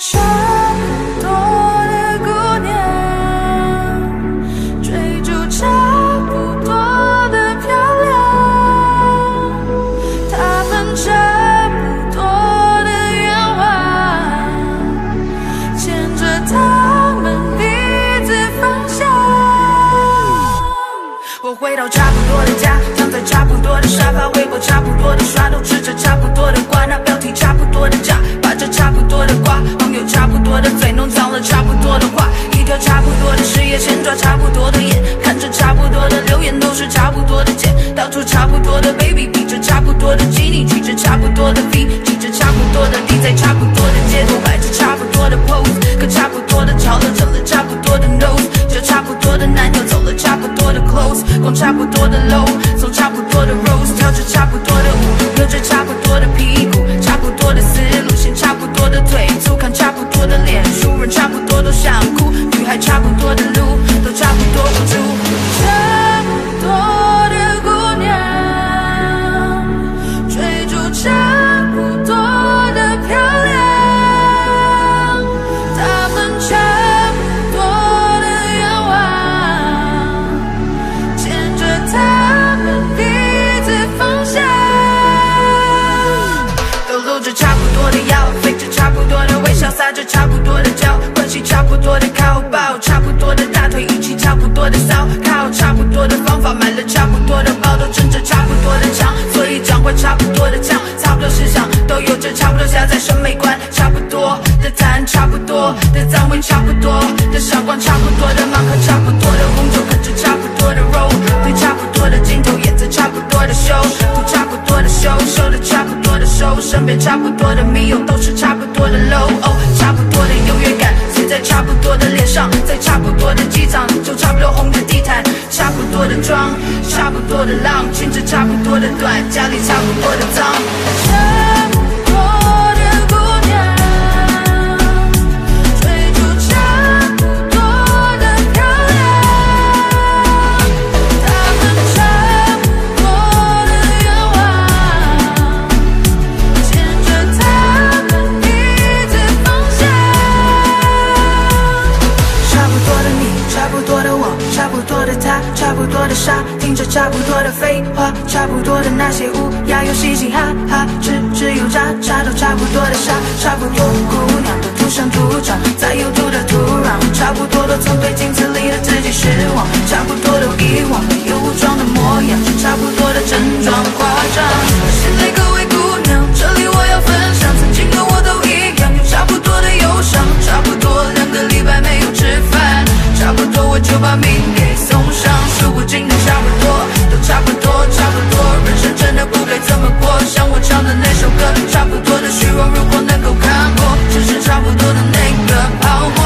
差不多的姑娘追逐差不多的漂亮他们差不多的愿望牵着他们鼻子方向。我回到差不多的家躺在差不多的沙发微博差不多的刷都吃着差不多的瓜那标题差不多的炸。的嘴，弄脏了差不多的话，一条差不多的事业线，抓差不多的眼，看着差不多的留言，都是差不多的钱，到处差不多的 baby，比着差不多的基尼，举着差不多的 V，挤着差不多的 D，在差不多的街头摆着差不多的 pose，跟差不多的潮流整了差不多的 nose。差不多的男友，走了差不多的 close，逛差不多的 low，走差不多的 rose，跳着差不多的舞，扭着差不多的屁股，差不多的思路，显差不多的腿，粗看差不多的脸，熟人差不多都想哭，女孩差不多的路，都差不多无助，差不多。差不多的脚，关系差不多的靠抱差不多的大腿语气差不多的骚靠差不多的方法买了差不多的包都争着差不多的腔所以掌换差不多的账差不多思想都有着差不多狭窄审美观差不多的赞差不多的赞味差不多的闪光差不多的盲克差不多的红酒啃着差不多的肉对差不多的镜头演着差不多的 show 收的差不多的收身边差不多的密友都是差不多的 low 哦差不多的优越感写在差不多的脸上在差不多的机场就差不多红的地毯差不多的妆差不多的浪裙子差不多的短家里差不多的脏。沙，听着差不多的废话，差不多的那些乌鸦又嘻嘻哈哈，吱吱又喳喳，都差不多的傻，差不多姑娘都土生土长，在有毒的土壤，差不多都曾对镜子里的自己失望，差不多都遗忘没，有武装的模样，差不多的症状夸张。现在各位姑娘，这里我要分享，曾经的我都一样，有差不多的忧伤，差不多。我就把命给送上。数不尽的差不多，都差不多，差不多。人生真的不该这么过，像我唱的那首歌，差不多的虚荣，如果能够看破，只是差不多的那个泡沫。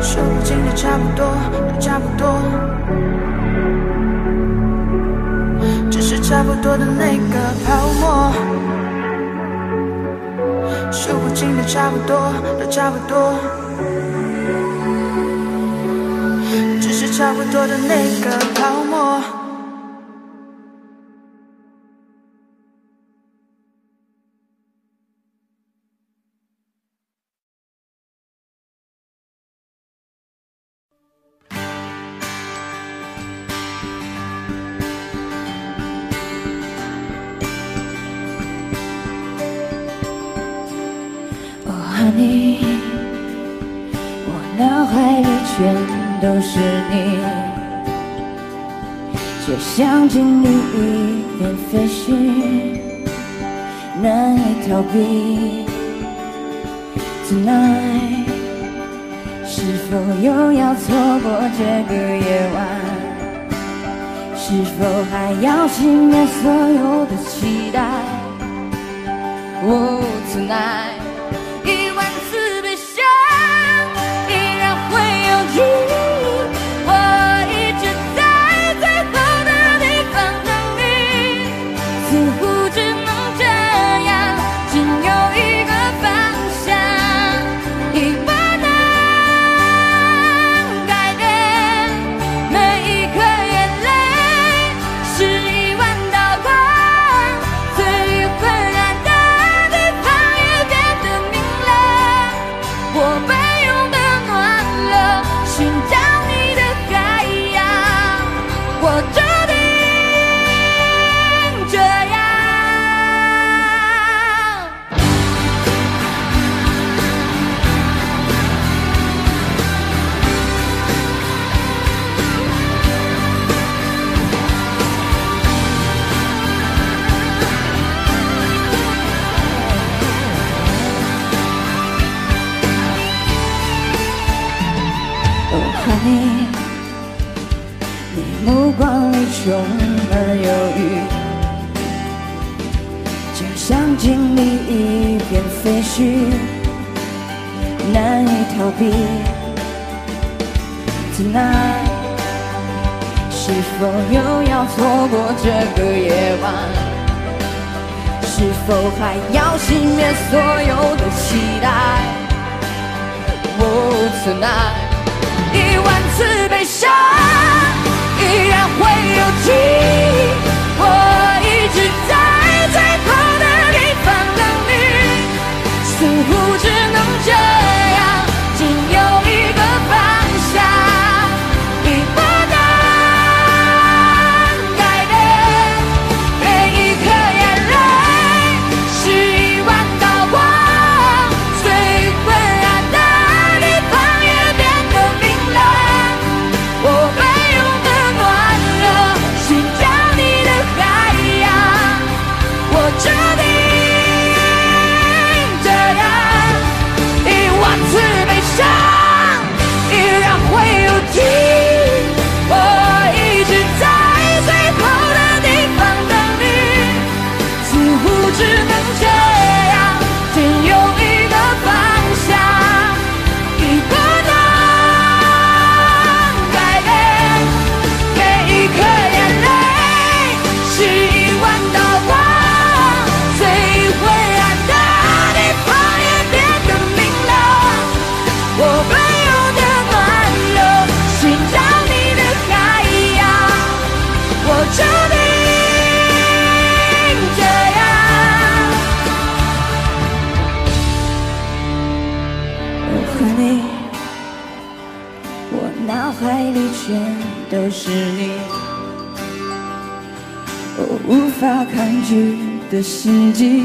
数不尽的差不多，都差不多，只是差不多的那个泡沫。数不尽的差不多，都差不多。只是差不多的那个泡沫。就是你，却想经历一点飞行，难以逃避。Tonight，是否又要错过这个夜晚？是否还要熄灭所有的期待？Oh，tonight。动而犹豫，就像经历一片废墟，难以逃避。Tonight，是否又要错过这个夜晚？是否还要熄灭所有的期待？Oh，tonight，一万次悲伤。依然会有期。我一直在最好的地方等你，似乎只能这样。无法抗拒的心悸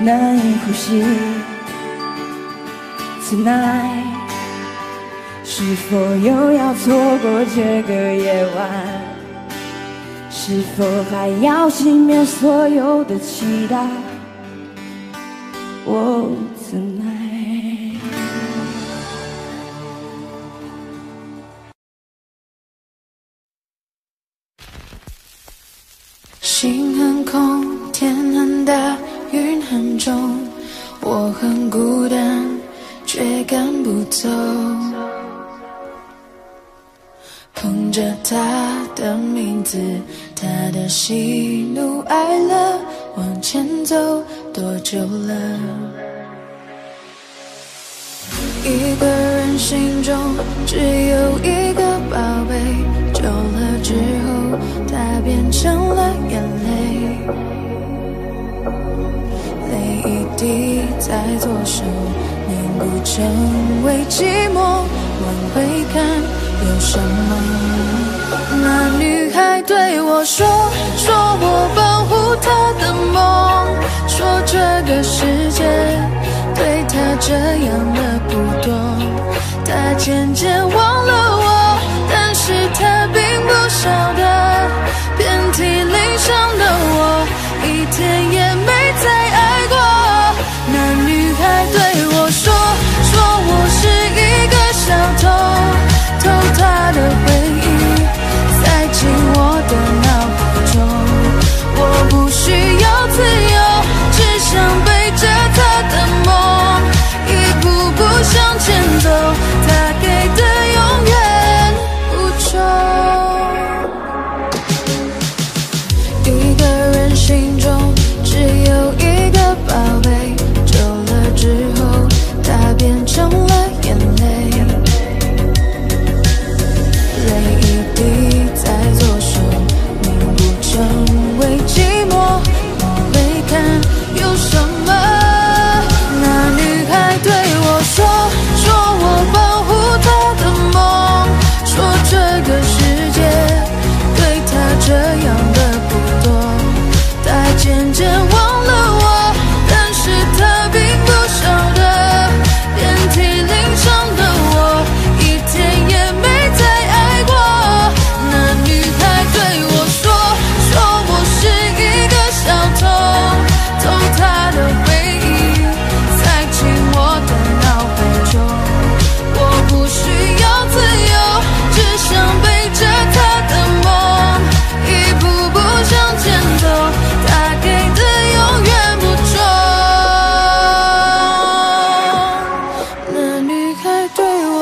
难以呼吸。tonight 是否又要错过这个夜晚？是否还要熄灭所有的期待？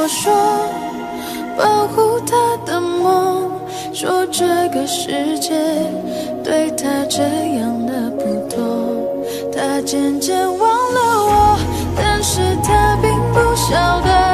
我说保护他的梦，说这个世界对他这样的不多，他渐渐忘了我，但是他并不晓得。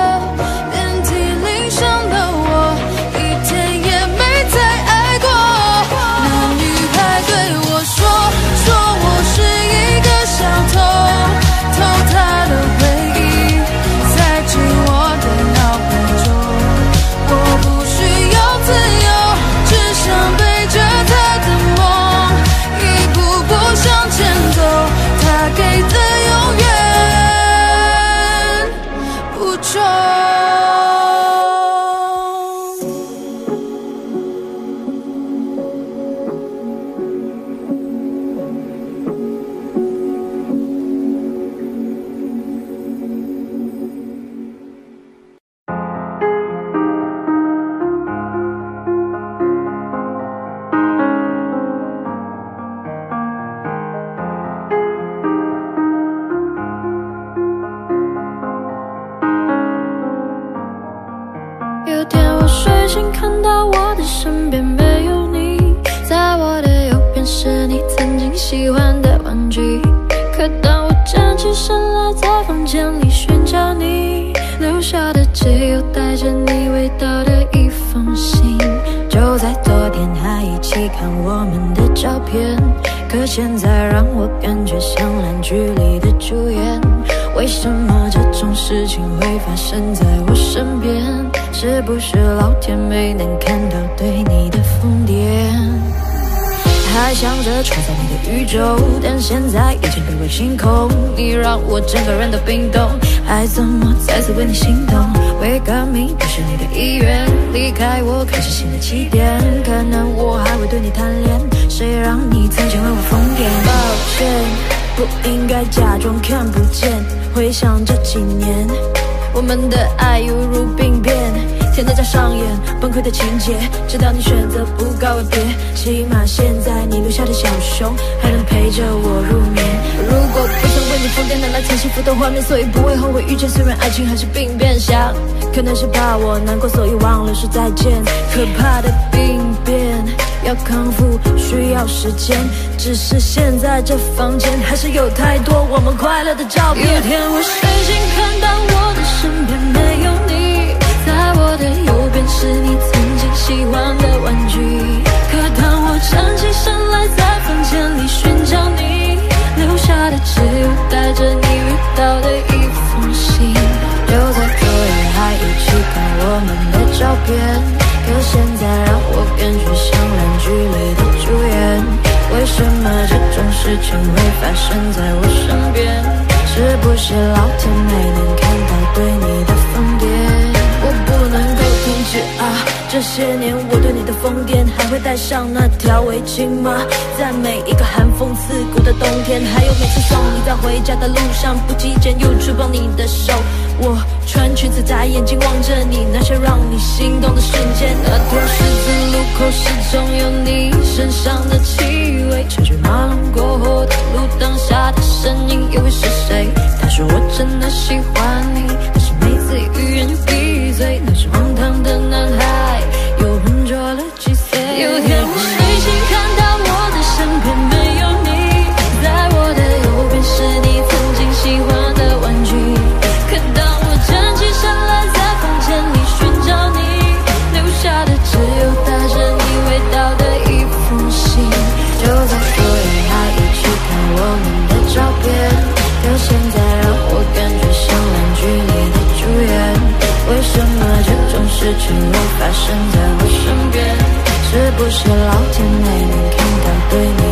宇宙，但现在已经被我清空。你让我整个人都冰冻，还怎么再次为你心动？为革命这是你的意愿，离开我开始新的起点。可能我还会对你贪恋，谁让你曾经为我疯癫？抱歉，不应该假装看不见。回想这几年，我们的爱犹如病变。天在家上演崩溃的情节，直到你选择不告而别。起码现在你留下的小熊还能陪着我入眠。如果不曾为你疯癫，哪来曾幸福的画面？所以不会后悔遇见，虽然爱情还是病变。想可能是怕我难过，所以忘了说再见。可怕的病变要康复需要时间，只是现在这房间还是有太多我们快乐的照片。有天我睡醒，看到我的身边。是你曾经喜欢的玩具，可当我站起身来，在房间里寻找你，留下的只有带着你味道的一封信。就在昨夜还一起看我们的照片，可现在让我感觉像烂剧里的主演。为什么这种事情会发生在我身边？是不是老天没能看到对你的疯癫？这些年我对你的疯癫，还会带上那条围巾吗？在每一个寒风刺骨的冬天，还有每次送你在回家的路上，不经意间又触碰你的手。我穿裙子眨眼睛望着你，那些让你心动的瞬间。那条十字路口始终有你身上的气味，车水马龙过后的路灯下的身影又会是谁？他说我真的喜欢你，事情没发生在我身边？是不是老天没能看到对你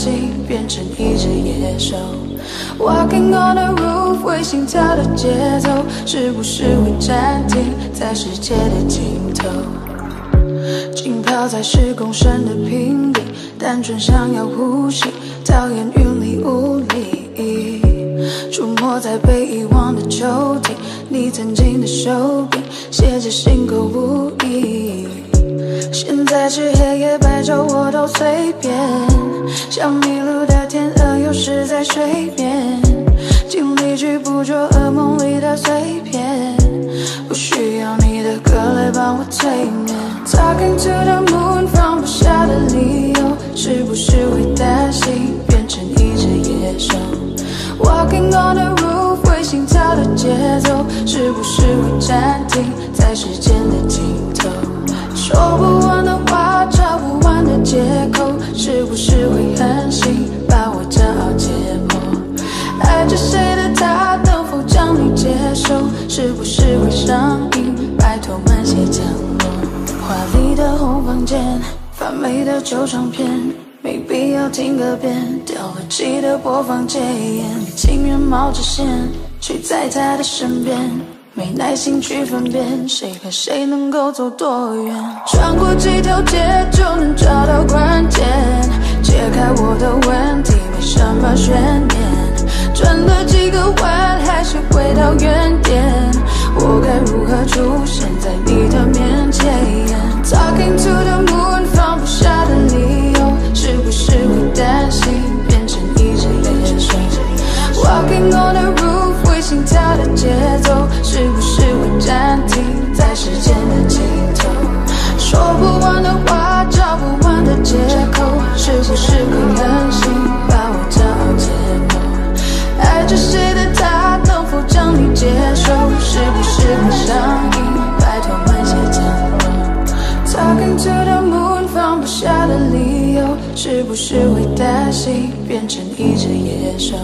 心变成一只野兽？Walking on the roof，为心跳的节奏，是不是会暂停在世界的尽头？浸泡在十公升的瓶里，单纯想要呼吸，讨厌云里雾里。出没在被遗忘的抽屉，你曾经的手笔写着心口无意。现在是黑夜白昼我都随便，像迷路的天鹅又失在水面，尽力去捕捉噩梦里的碎片，不需要你的歌来帮我催眠。Talking to the moon，放不下的理由，是不是会担心变成一只野兽？Walking on the roof，会心跳的节奏，是不是会暂停在时间的尽头？说不完的话，找不完的借口，是不是会狠心把我骄傲解剖？爱着谁的他，能否将你接受？是不是会上瘾？拜托慢些降落。华丽的红房间，发霉的旧唱片，没必要听个遍。掉了记得播放戒烟，情愿冒着险去在他的身边，没耐心去分辨谁和谁能够走多远。穿过几条街就能找到关键，解开我的问题没什么悬念。转了几个弯还是回到原点，我该如何出现在你的面前？Talking to the moon，放不下的理由，是不是会担心变成一只野兽？Walking on the roof，心跳的节奏，是不是会暂停在时间的尽头？说不完的话，找不完的借口，是不是会狠心把我骄傲解剖？爱着谁的他，能否将你接受？是不是会上瘾？拜托慢些降落。Talking to the moon，放不下的理由，是不是会担心变成一只野兽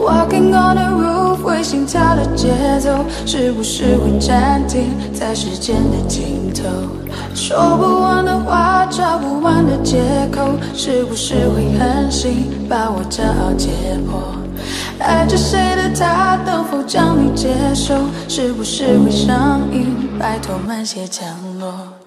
？Walking on the roof，会心跳的节奏，是不是会暂停在时间的尽头？说不完的话，找不完的借口，是不是会狠心把我骄傲解剖？爱着谁的他，能否将你接受？是不是会上瘾？拜托慢些降落。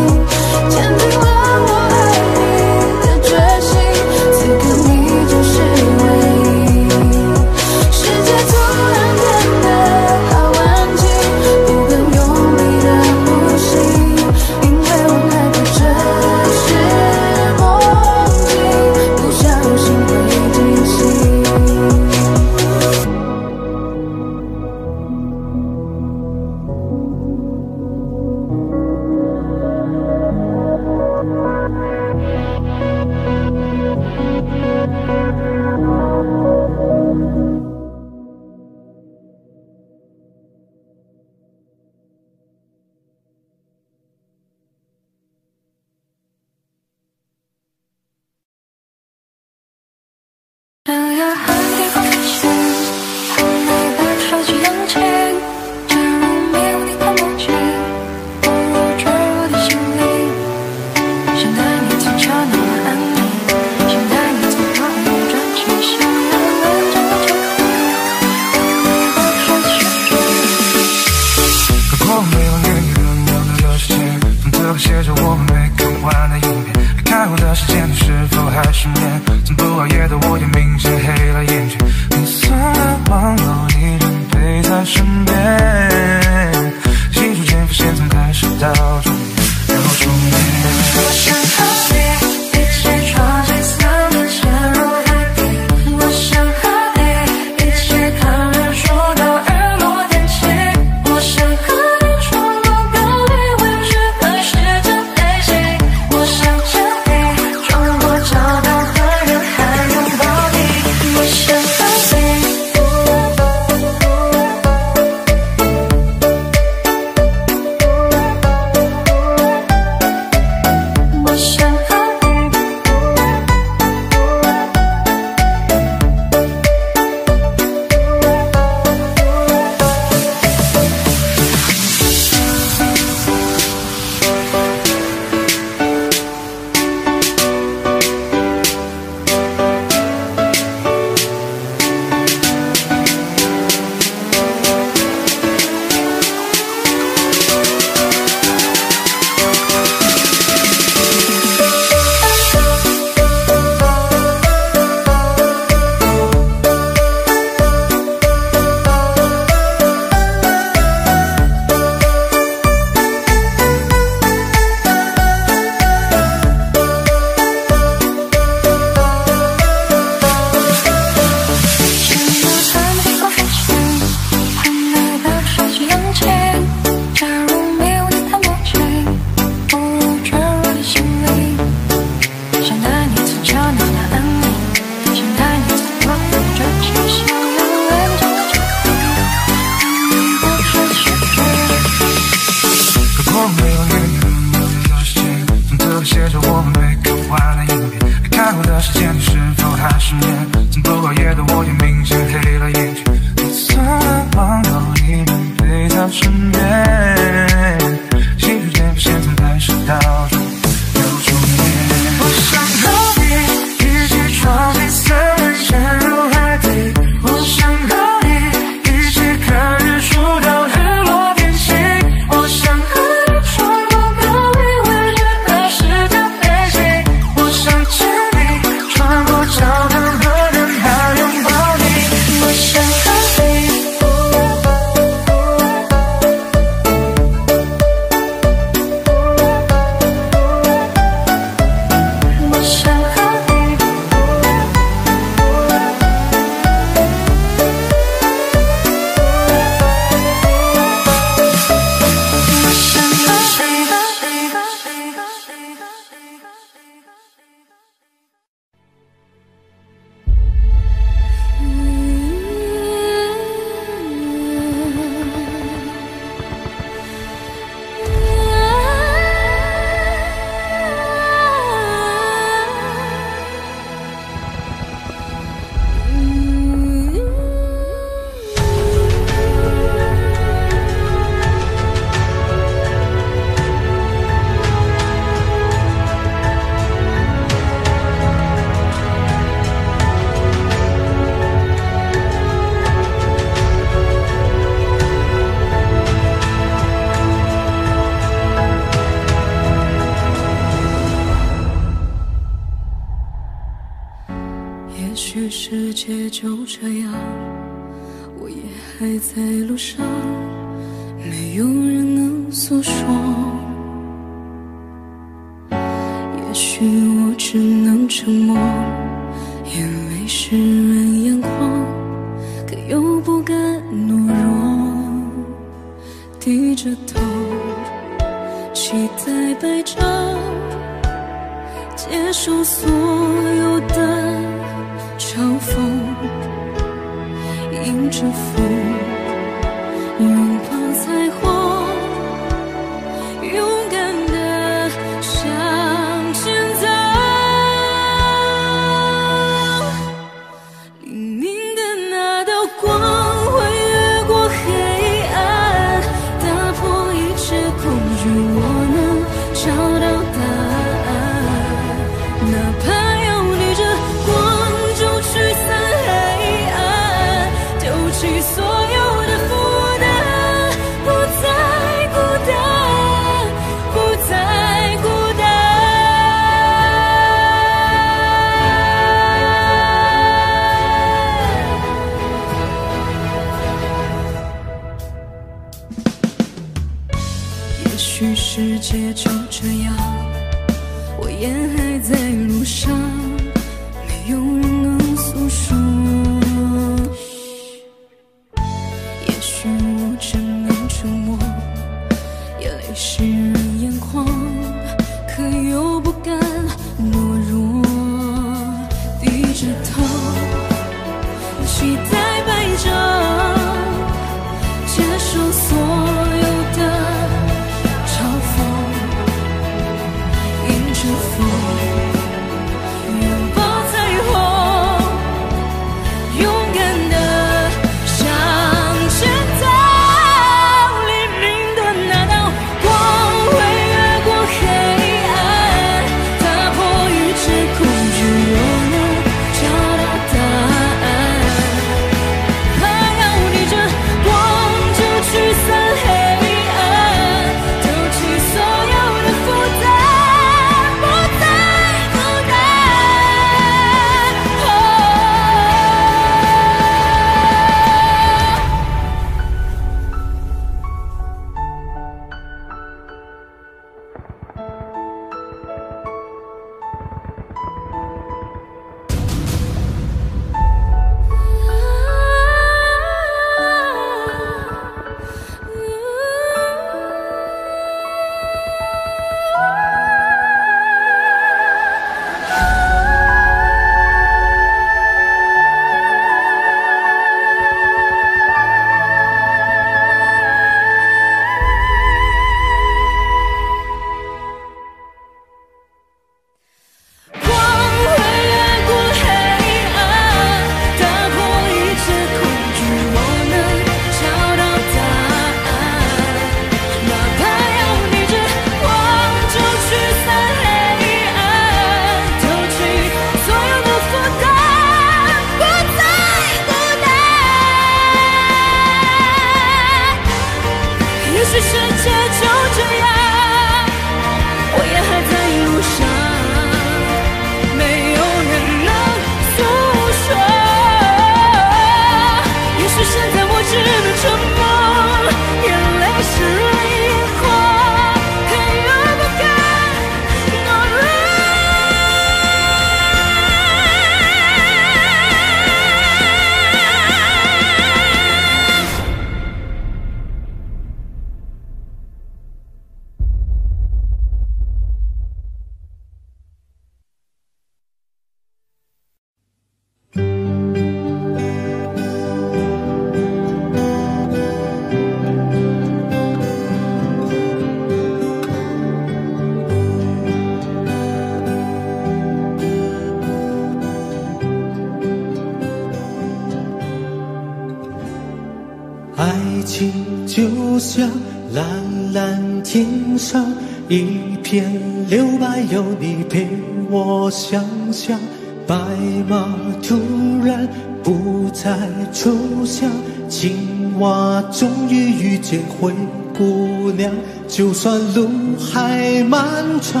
就算路还漫长，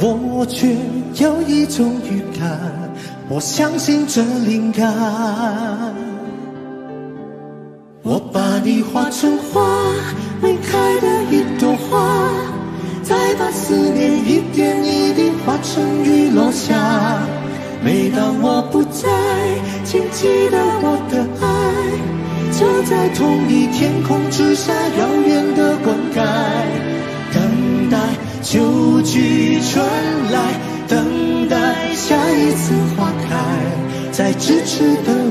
我却有一种预感，我相信这灵感。我把你画成花，未开的一朵花，再把思念一点一滴化成雨落下。每当我不在，请记得我的爱，就在同一天空之下。痴痴的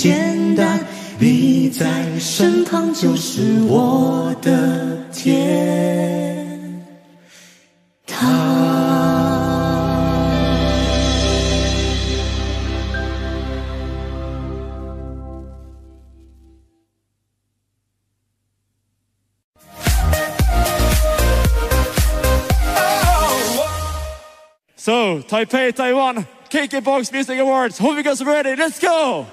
简单，你在身旁就是我的天堂。So Taipei Taiwan KKBOX Music Awards，Hope you guys ready，Let's go！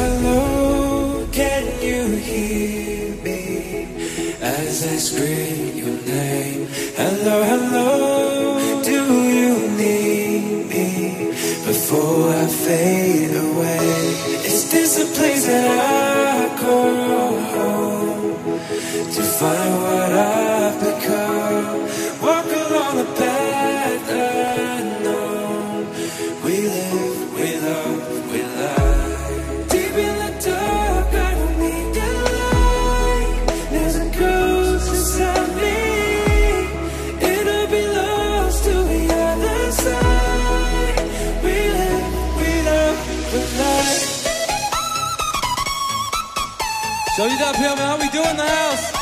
hello, can you hear me? As I scream your name, hello, hello, do you need me? Before I fade away, is this a place that I up here, man. How we doing in the house?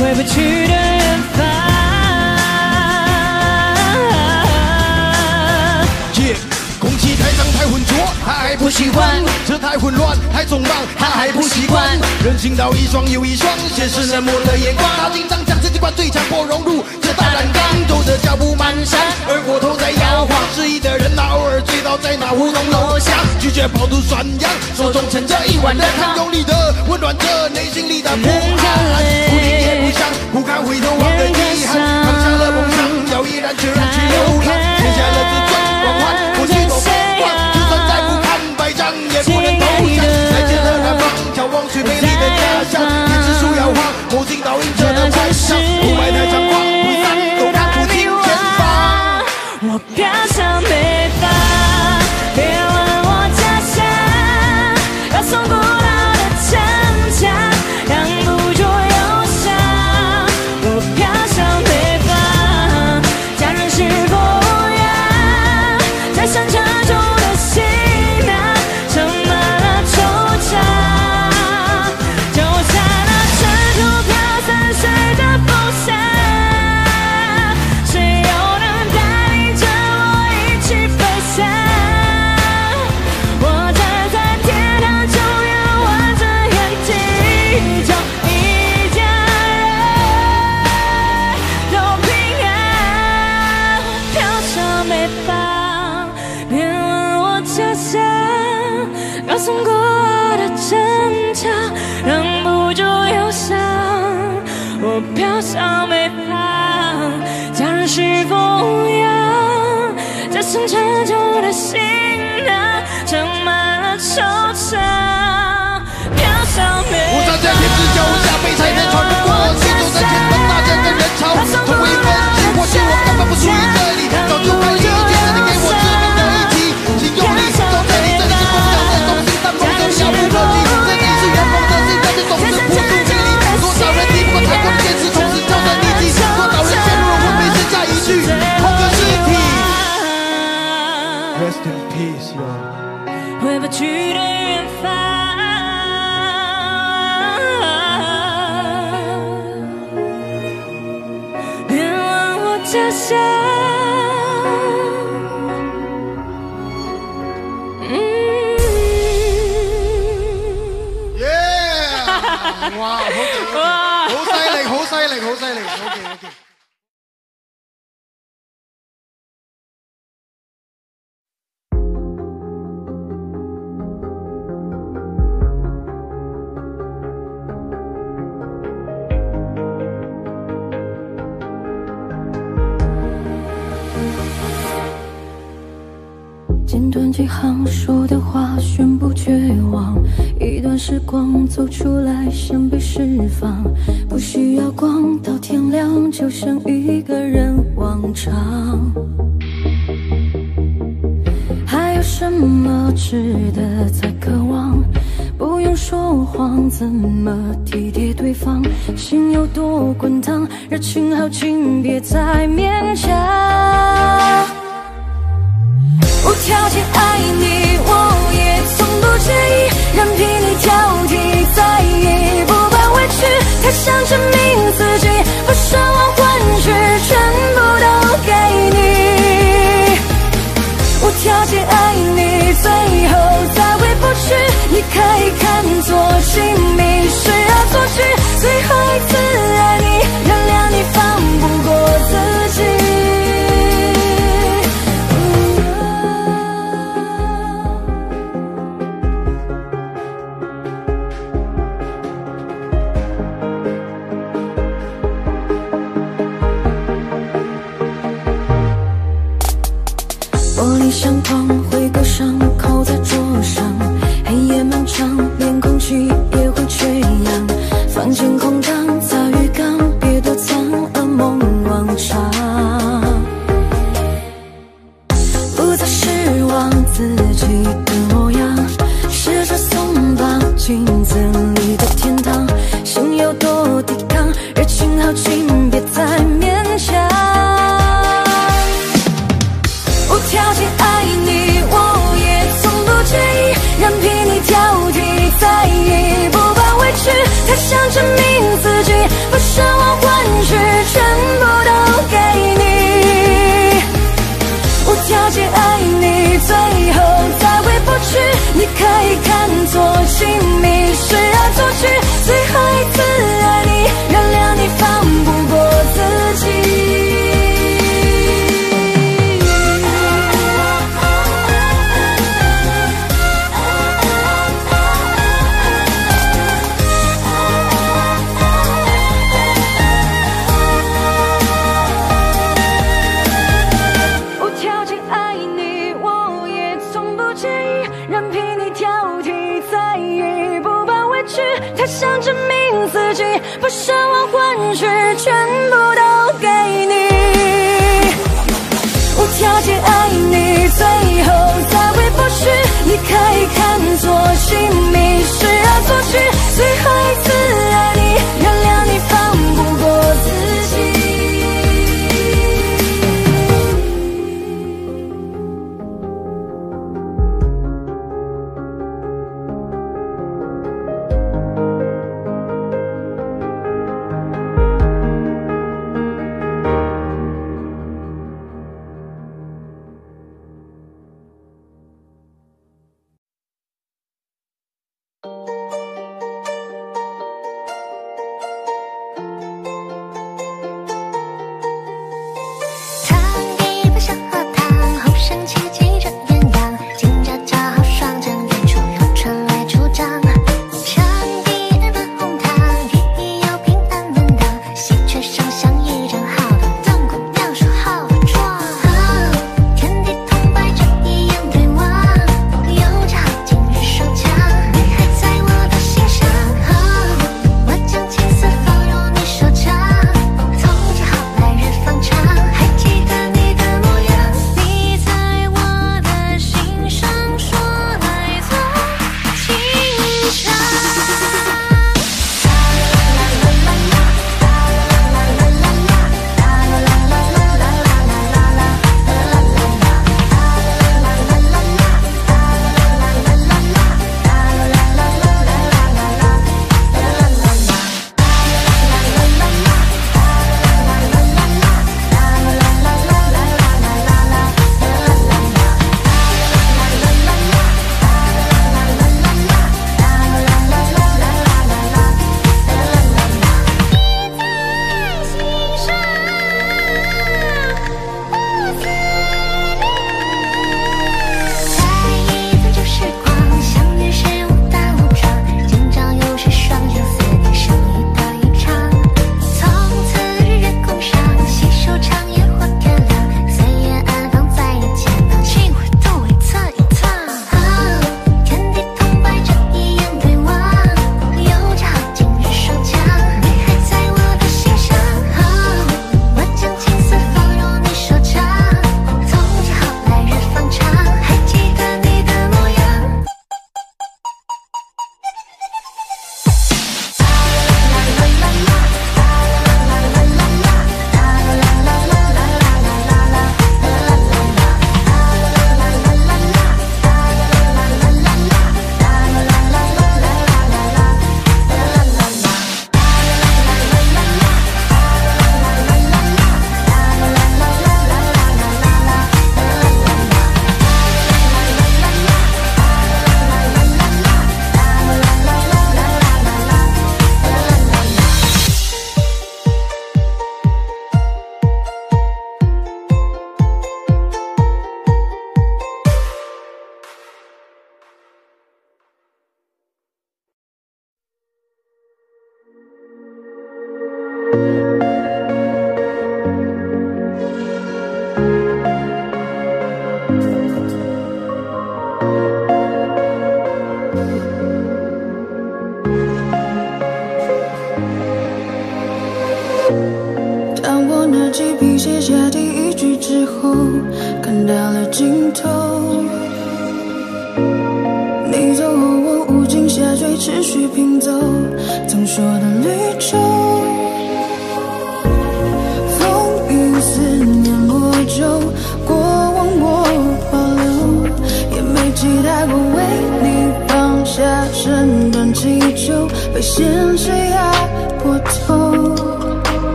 回不去的远方耶空气太脏太浑浊他还不喜欢车太混乱太匆忙他还不习惯。人行道一双又一双现实冷漠的眼光他紧张。把最强破融入这大染缸，走的脚步蹒跚，而我头在摇晃，失意的人呐，偶尔醉倒在那胡同楼下，拒绝饱肚酸痒，手中盛着一碗的汤，用力的温暖着内心里的不安，不听也不想，不堪回头望的遗憾，扛下了梦想，要毅然决然去流浪，卸下了自尊光环，不去多风光，就算再不堪百丈也不能投降，再见了南方，眺望最美丽的。像只手摇晃不倒映着的故事看不前方我飘向北方。风呀，这深沉旧的、满了惆怅，我站在天之，加倍才能喘不过气，走在。哇好好犀利好犀利好犀利走出来，想被释放，不需要光，到天亮就像一个人往常。还有什么值得再渴望？不用说谎，怎么体贴对方？心有多滚烫，热情好，请别再勉强。无条件爱你，我也从不介意，任凭你挑剔在意，不怕委屈，太想证明自己，不奢望换取全部都给你。无条件爱你，最后再回不去，你可以看作亲密，是恶作剧，最后一次爱你，原谅你放不过自己。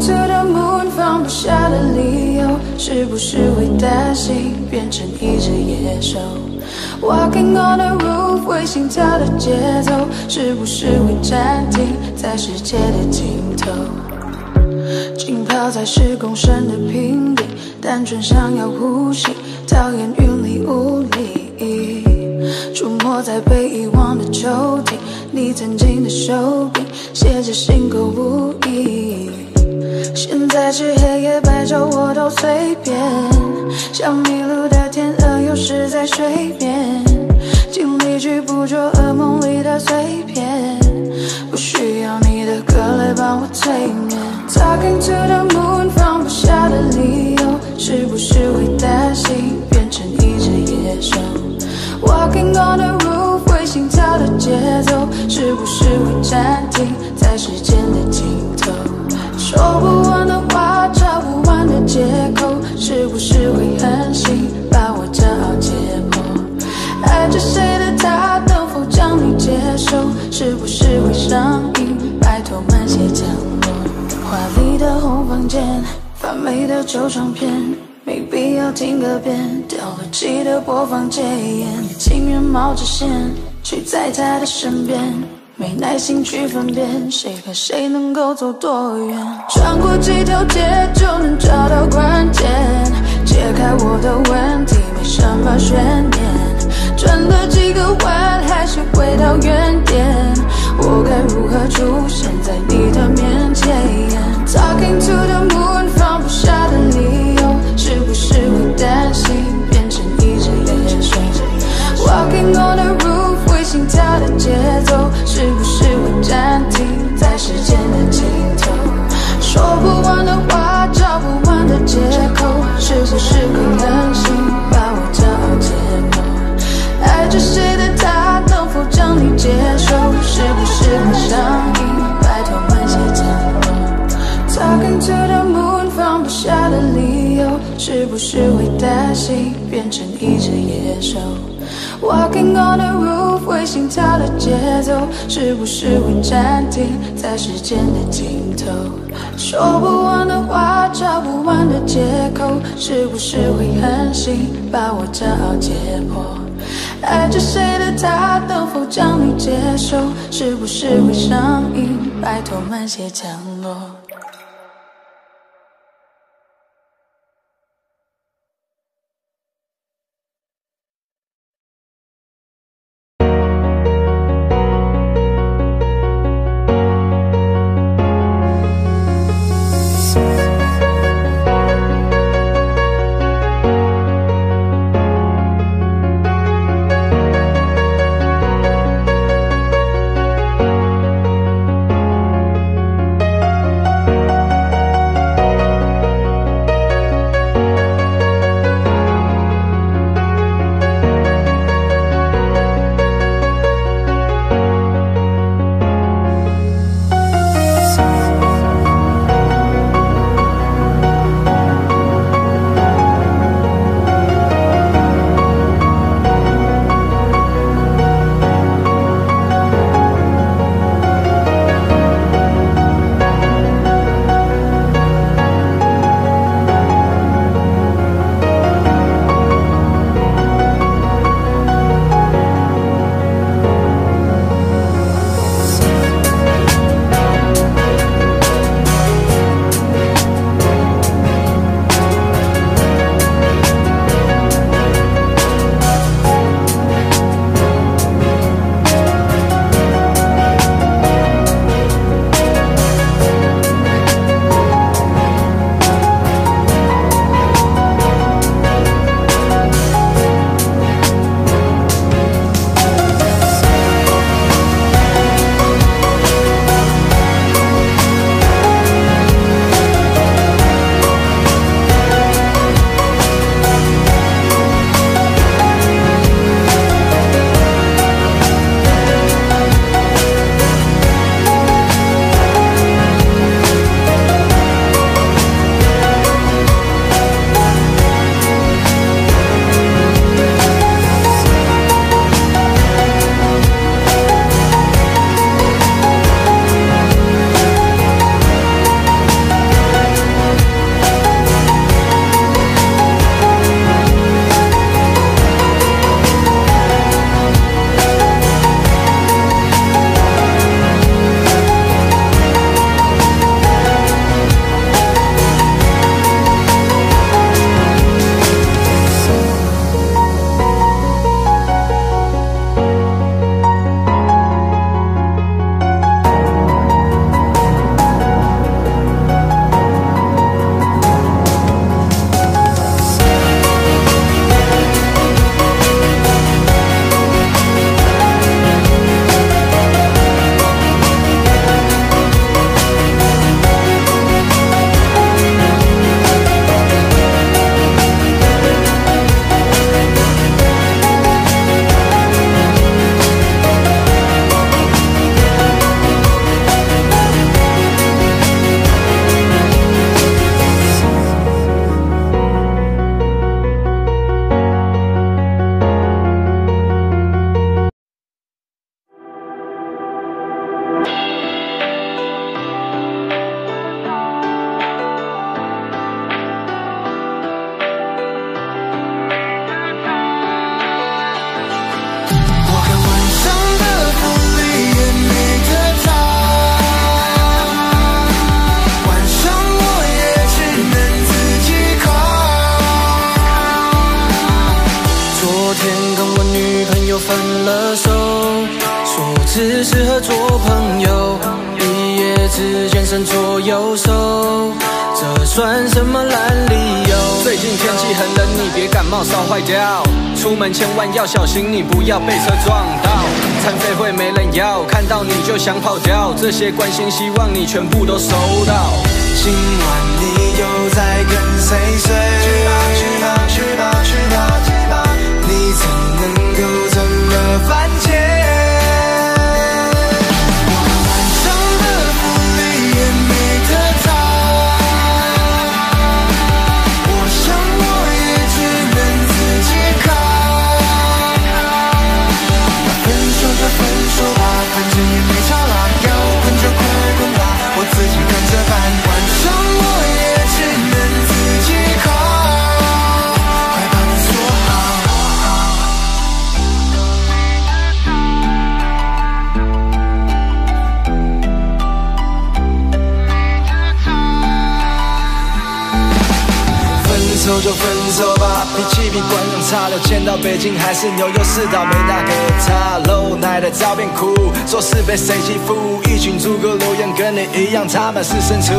To the moon，放不下的理由，是不是会担心变成一只野兽？Walking on the roof，为心跳的节奏，是不是会暂停在世界的尽头？浸泡在十公升的瓶里，单纯想要呼吸，讨厌云里雾里。出没在被遗忘的抽屉，你曾经的手笔写着心口无意。现在是黑夜白昼我都随便，像迷路的天鹅有时在水面，尽力去捕捉噩梦里的碎片，不需要你的歌来帮我催眠。Talking to the moon，放不下的理由，是不是会担心变成一只野兽？Walking on the roof，心跳的节奏，是不是会暂停在时间的尽头？说不完的话，找不完的借口，是不是会狠心把我骄傲解剖？爱着谁的他，能否将你接受？是不是会上瘾？拜托慢些降落。华丽的红房间，发霉的旧唱片，没必要听个遍。掉了机的播放键，情愿冒着险去在他的身边。没耐心去分辨谁和谁能够走多远，穿过几条街就能找到关键，解开我的问题没什么悬念，转了几个弯还是回到原点，我该如何出现在你的面前？Talking to the moon，放不下的理由，是不是会担心变成一只野兽？Walking on the roof，会心跳的节奏，是不是会暂停在时间的尽头？说不完的话，找不完的借口，是不是会狠心把我骄傲解剖？爱着谁的他，能否将你接受？是不是会上瘾？拜托慢些降落。Talking to the moon，放不下的理由，是不是会担心变成一只野兽？Walking on the roof，会心跳的节奏，是不是会暂停在时间的尽头？说不完的话，找不完的借口，是不是会狠心把我骄傲解剖？爱着谁的他，能否将你接受？是不是会上瘾？拜托慢些降落。小心你不要被车撞到残废会没人要看到你就想跑掉这些关心希望你全部又是倒霉那个他，露奶的照片，哭说是被谁欺负？一群猪哥留言跟你一样，他们是牲畜。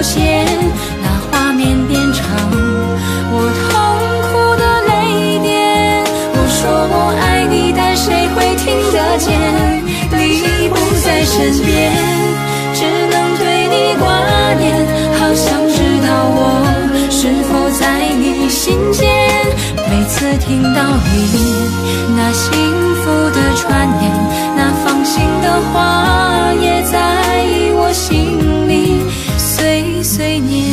浮现，那画面变成我痛苦的泪点。我说我爱你，但谁会听得见？你不在身边，只能对你挂念。好想知道我是否在你心间。每次听到你那幸福的传言，那放心的话也在我心。碎念。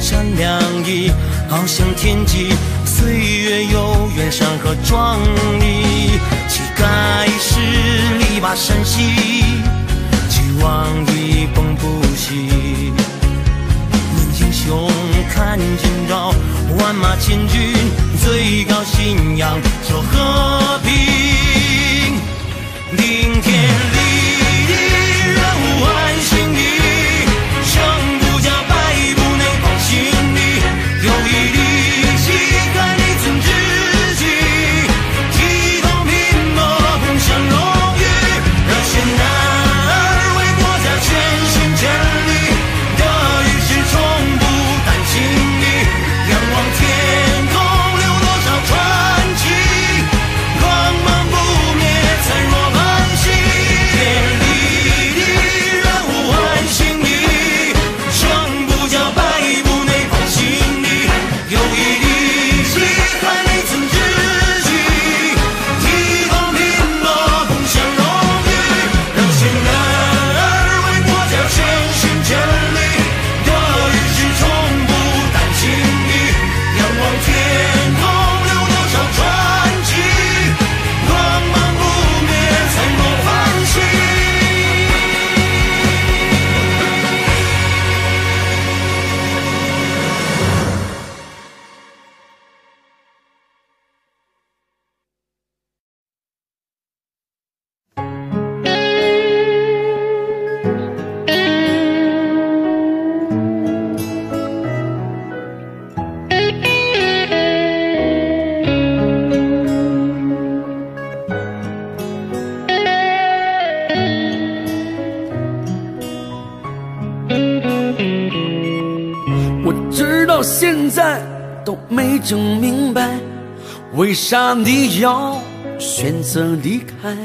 善良一，翱翔天际，岁月悠远，山河壮丽，乞丐是力拔山兮，俱往矣，崩不息，英雄看今朝，万马千军，最高信仰，求和平。顶天。选择离开？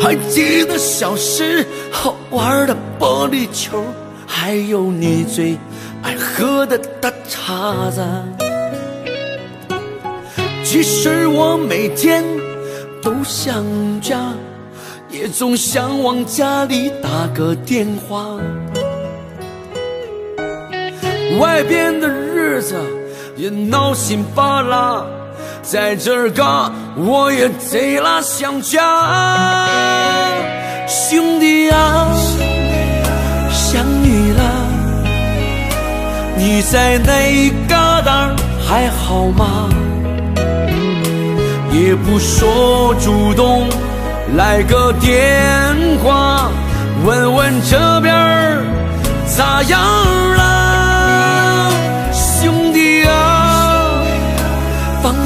还记得小时候玩的玻璃球，还有你最爱喝的大碴子。其实我每天都想家，也总想往家里打个电话。外边的日子也闹心巴拉，在这儿嘎我也贼拉想家。兄弟啊，想你了，你在那旮瘩还好吗？也不说主动来个电话，问问这边咋样了，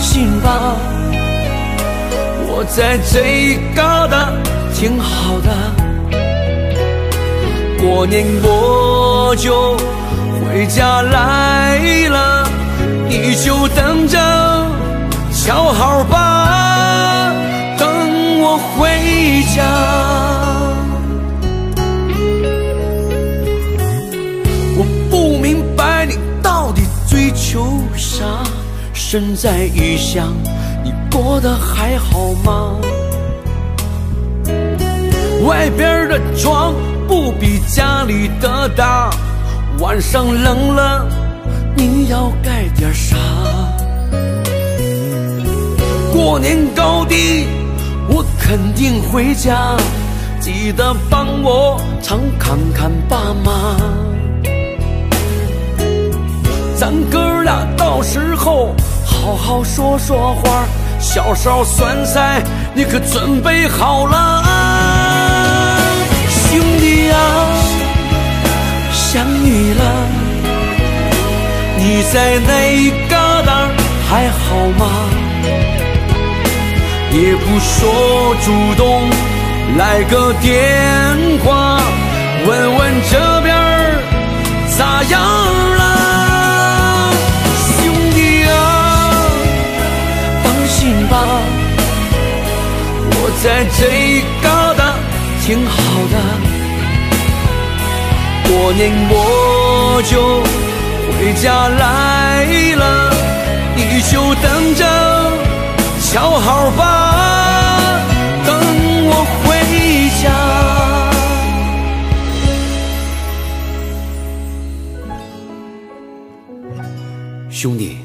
放心吧，我在这旮瘩挺好的，过年我就回家来了，你就等着。瞧好吧，等我回家。身在异乡，你过得还好吗？外边的床不比家里的大，晚上冷了，你要盖点啥？过年高低，我肯定回家，记得帮我常看看爸妈。咱哥俩到时候好好说说话，小烧酸菜你可准备好了？兄弟啊，想你了，你在那旮瘩还好吗？也不说主动来个电话，问问这边咋样在这旮瘩挺好的，过年我就回家来了，你就等着。瞧好吧，等我回家。兄弟，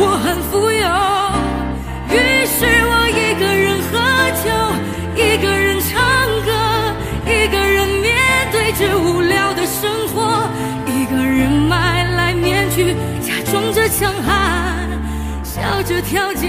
我很富有，于是我一个人喝酒，一个人唱歌，一个人面对这无聊的生活，一个人买来面具，假装着强悍，笑着跳进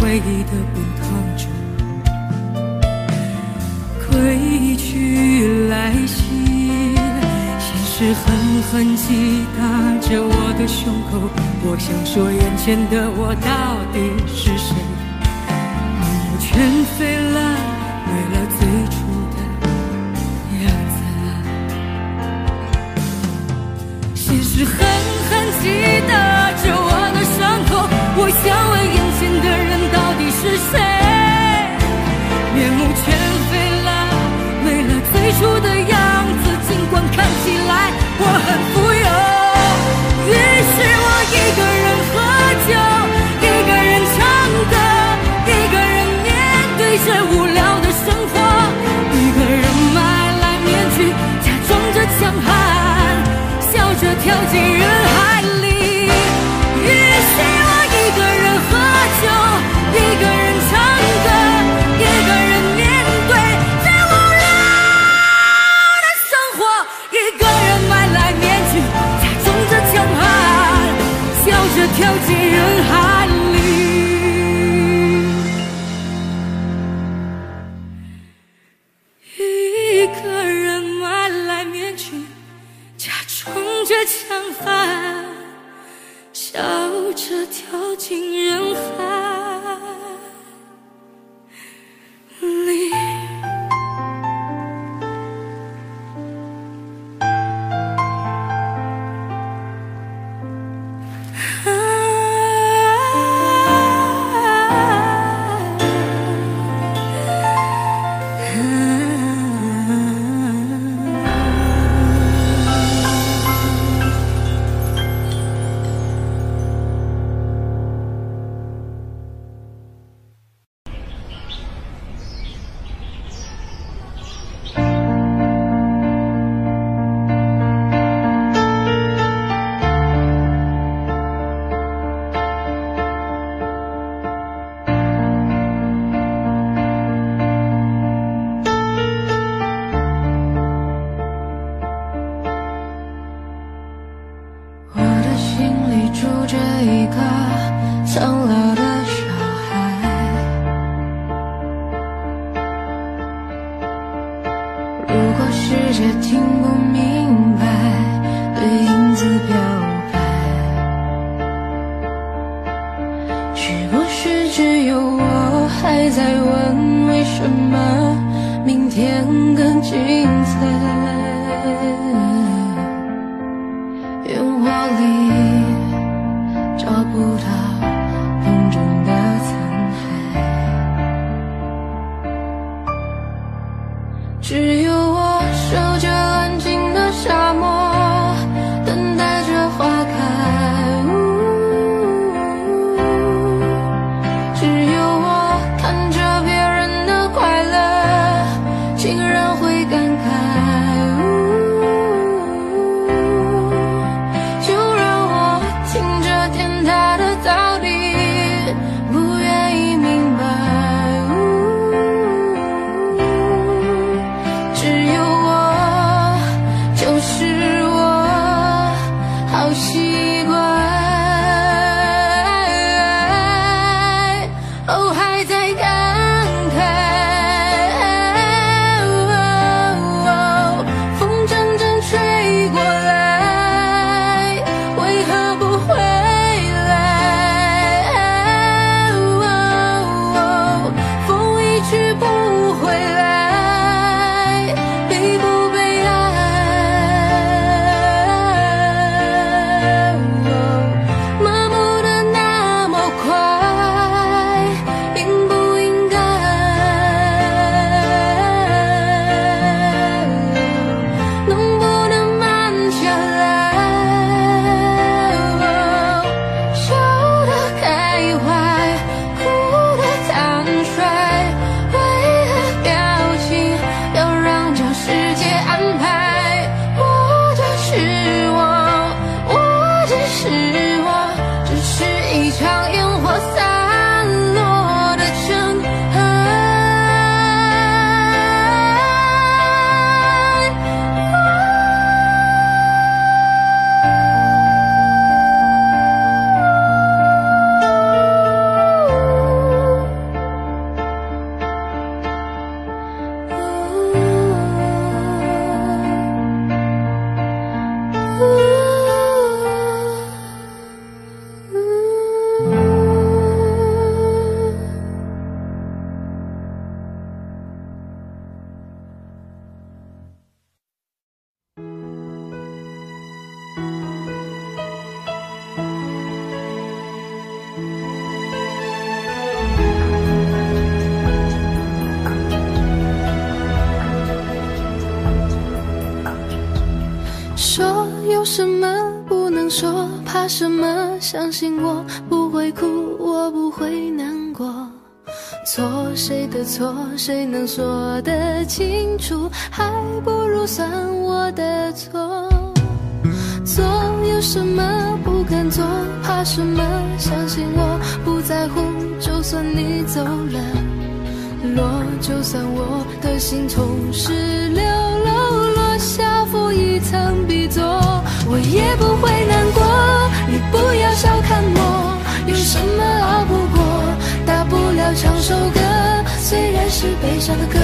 回忆的滚烫中，归去来袭，现实狠狠击打着我的胸口。我想说，眼前的我到底是谁？面目全非了，没了最初的样子。现实狠狠击打着我的伤口，我想问眼前的人是谁？面目全非了，没了最初的样子。尽管看起来我很富有，于是我一个人喝酒，一个人唱歌，一个人面对着无聊的生活，一个人买来面具，假装着强悍。笑着跳进人谁能说得清楚？还不如算我的错。做有什么不敢做？怕什么？相信我，不在乎。就算你走了，落，就算我的心从失。唱的歌，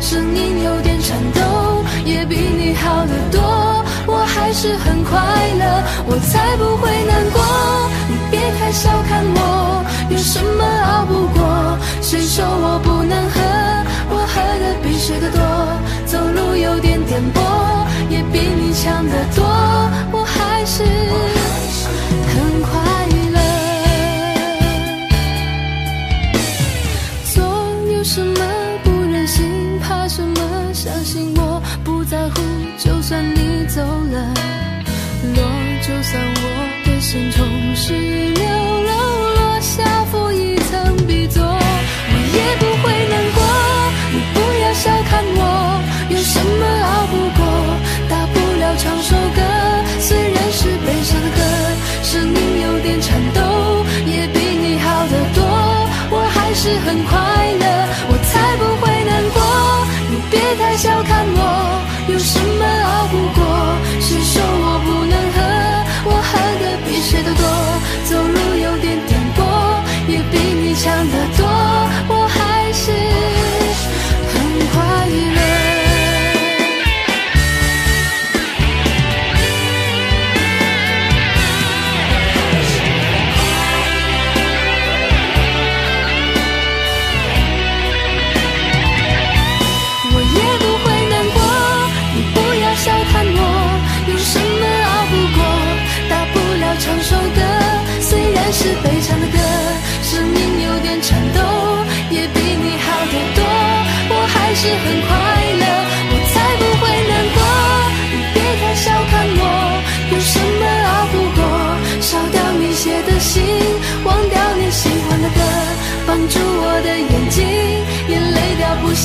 声音有点颤抖，也比你好得多，我还是很快乐，我才不会难过。你别太小看我，有什么熬不过，谁说我不能喝，我喝的比谁的多，走路有点颠簸，也比你强得多，我还是。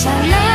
I love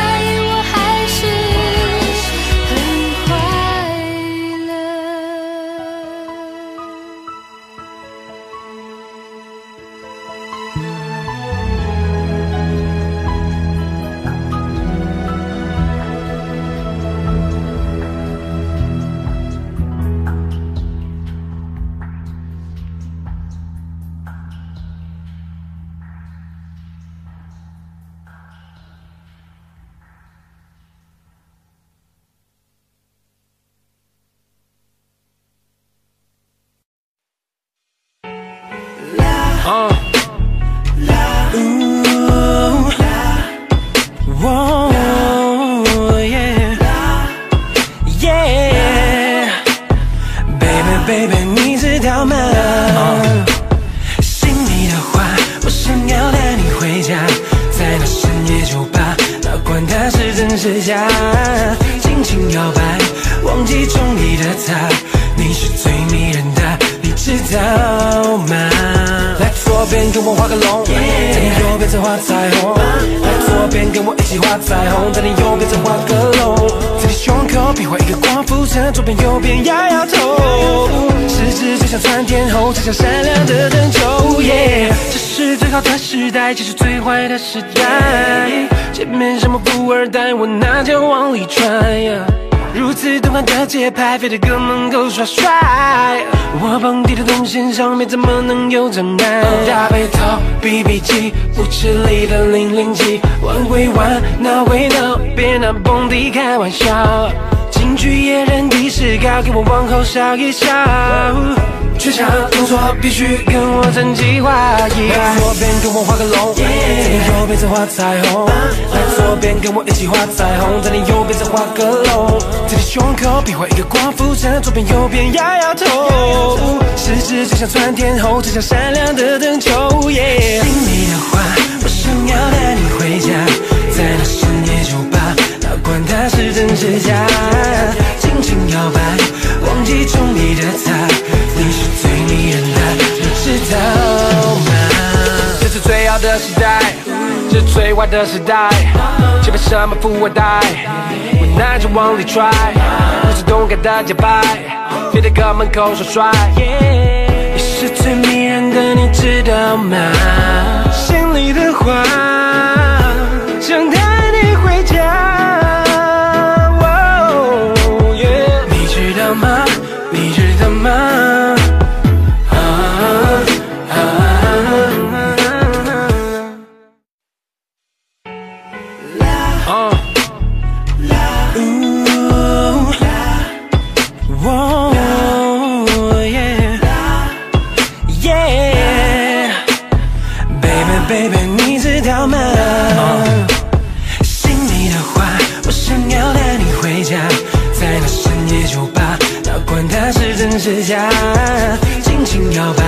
时代，这是最坏的时代。前面什么富二代，我拿脚往里揣。如此动感的节拍，非得哥们够耍帅。我蹦迪的动线上面怎么能有障碍？大背头、BB 机，不吃力的零零七，玩归玩，闹归闹，别拿蹦迪开玩笑。京剧野人的视高，给我往后笑一笑。全场动作必须跟我整齐划一。来左边跟我画个龙，在你右边再画彩虹。来左边跟我一起画彩虹，在你右边再画个龙，在你胸口比划一个光复城，左边右边摇摇头。十指就像窜天猴，就像闪亮的灯球。耶，心里的话，我想要带你回家，在那深夜酒吧，哪管它是真是假，尽情摇摆，忘记中意的他，你是最迷人的，你知道吗？这是最好的时代，这是最坏的时代，前面什么富二代，我拿着往里揣，如此动感的节拍，非得哥们口说帅。你是最迷人的，你知道吗？心里的话，它是真是假，尽情摇摆，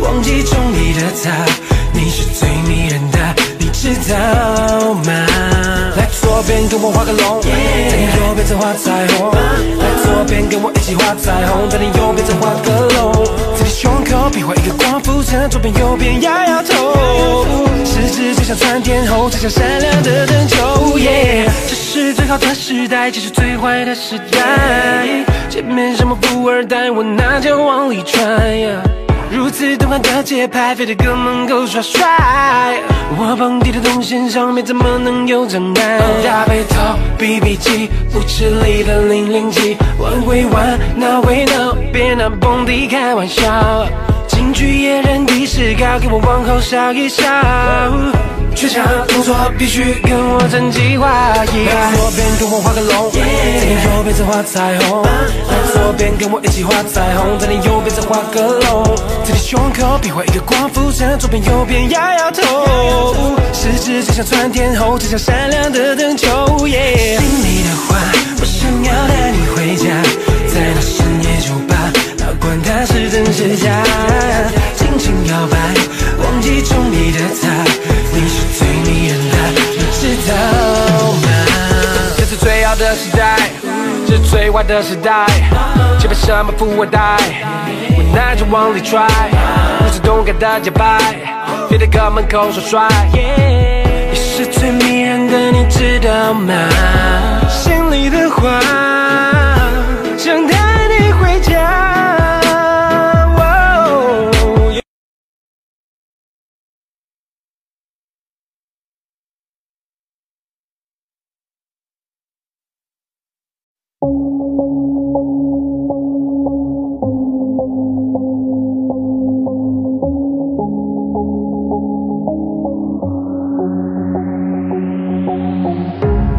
忘记中意的他，你是最迷人的，你知道吗？来左边跟我画个龙，在你右边再画彩虹。来左边跟我一起画彩虹，在你右边再画个龙，在你胸口比划一个光复城，左边右边摇摇头。十指就像窜天后，就像闪亮的灯球。耶，这是最好的时代，这是最坏的时代。前面什么富二代，我拿脚往里揣呀。如此动感的节拍，非得哥们够耍帅。我蹦迪的动线上面怎么能有障碍？大背头、BB 机，不吃力的零零七，玩归玩，闹归闹，别拿蹦迪开玩笑。京剧野人的视高，给我往后笑一笑。全场动作必须跟我整计划一。来左边跟我画个龙，在你右边再画彩虹。来左边跟我一起画彩虹，在你右边再画个龙，在你胸口比划一个光复城，左边右边摇摇头。十指就像窜天后，就像闪亮的灯球。耶，心里的话，我想要带你回家，在那深夜酒吧，哪管它是真是假，尽情摇摆，忘记中意的他，你是最迷人的，你知道吗？这是最好的时代，这是最坏的时代，前面什么富二代，我拿着往里揣，不是动感的节拍，别在哥们口耍帅。你是最迷人的，你知道吗？心里的话，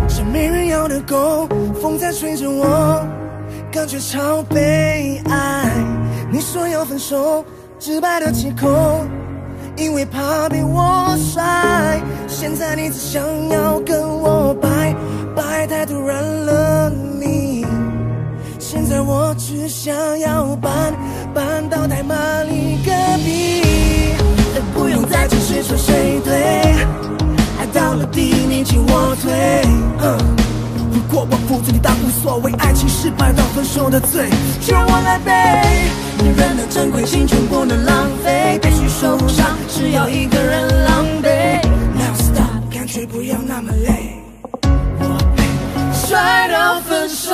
像没人要的狗风在吹着我感觉超悲哀。你说要分手直白的借口因为怕被我甩现在你只想要跟我拜拜太突然了你。现在我只想要搬搬到泰马里隔壁，不用再争谁说谁对。爱到了底，你进我退。如果我负罪，你当无所谓。爱情是败到分手的罪，就我来背。女人的珍贵青春不能浪费，必须受伤，只要一个人狼狈。Now stop，感觉不要那么累。我被甩到分手。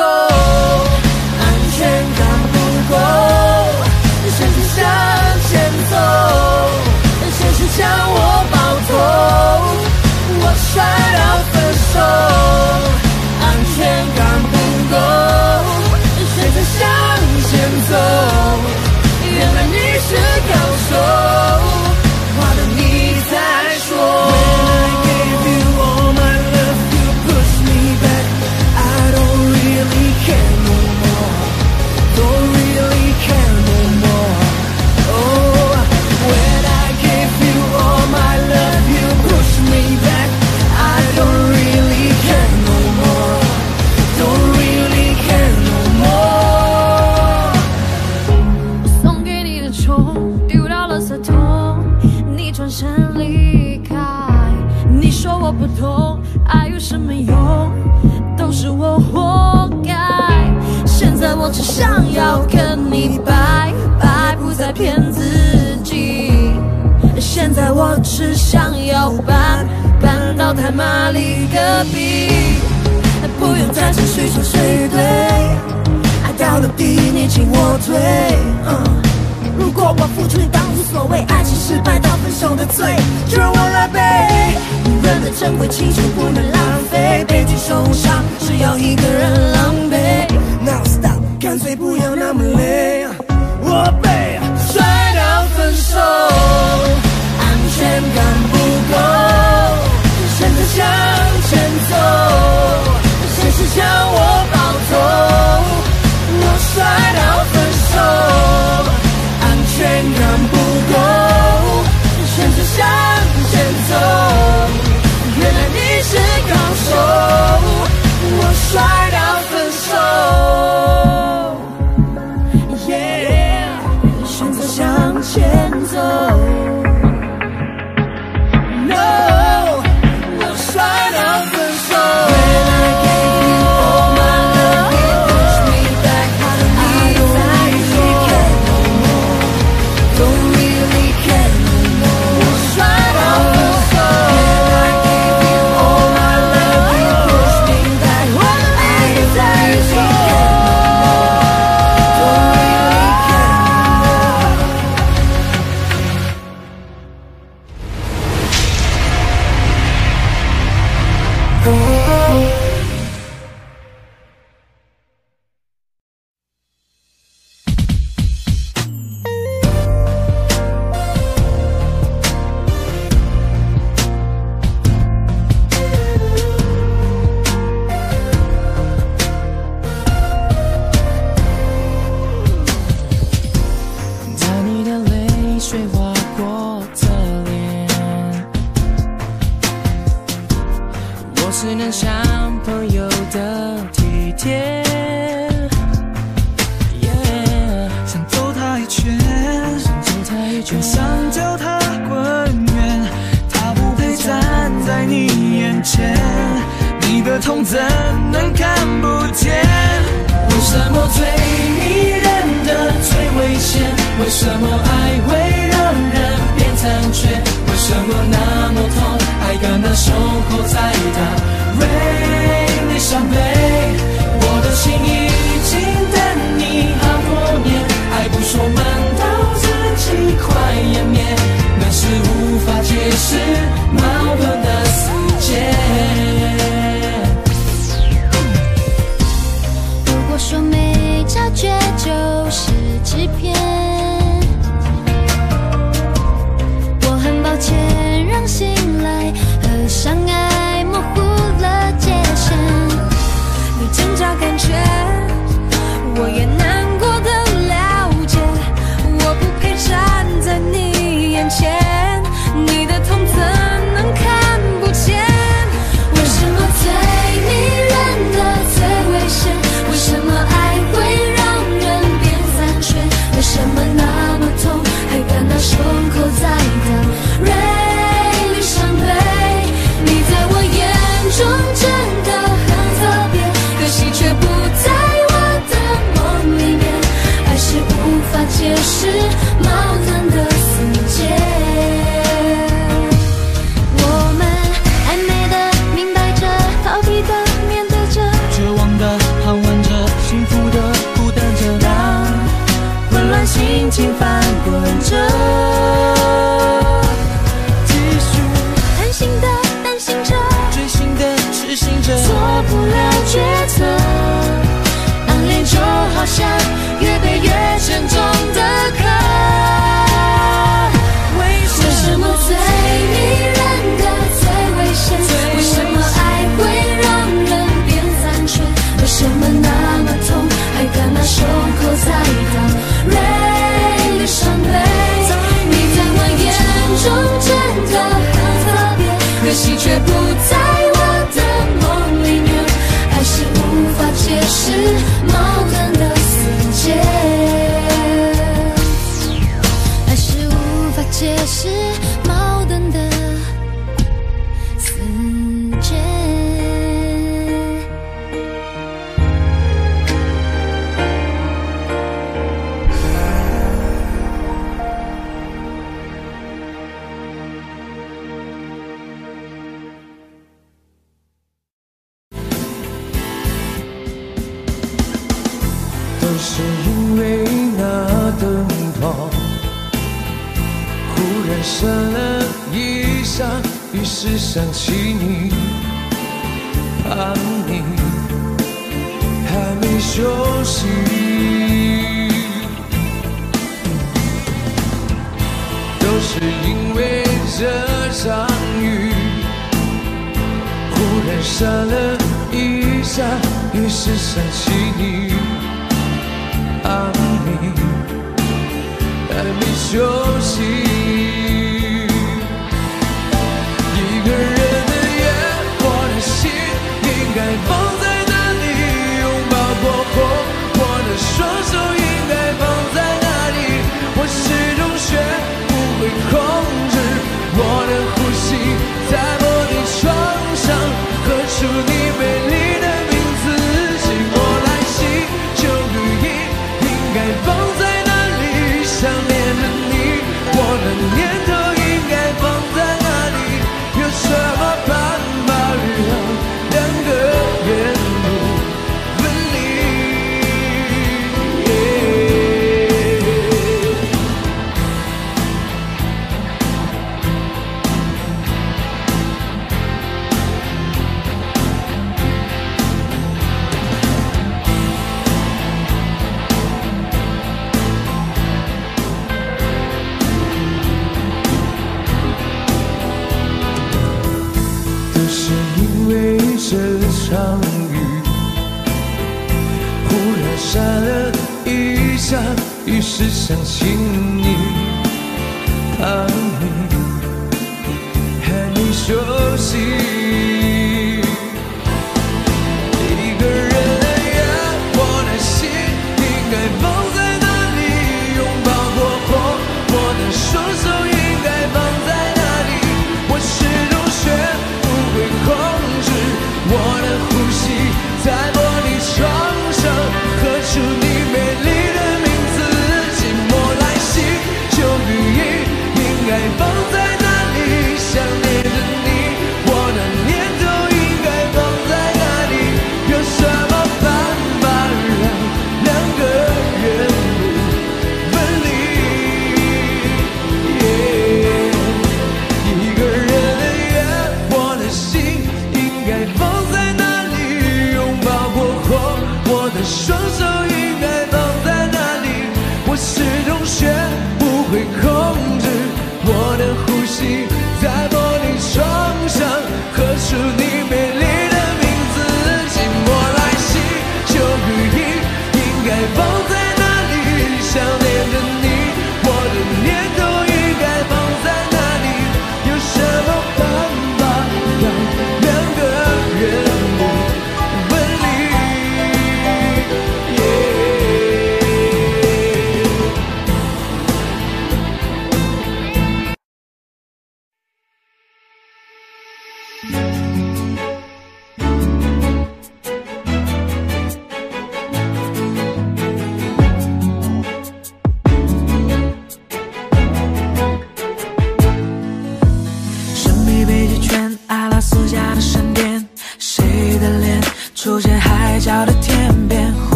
tried out 谁说谁对？爱到了底，你进我退。如果我付出，你当无所谓。爱情失败到分手的罪，就让我来背。任何珍贵青春不能浪费，悲剧受伤，只要一个人狼狈。Now stop，干脆不要那么累。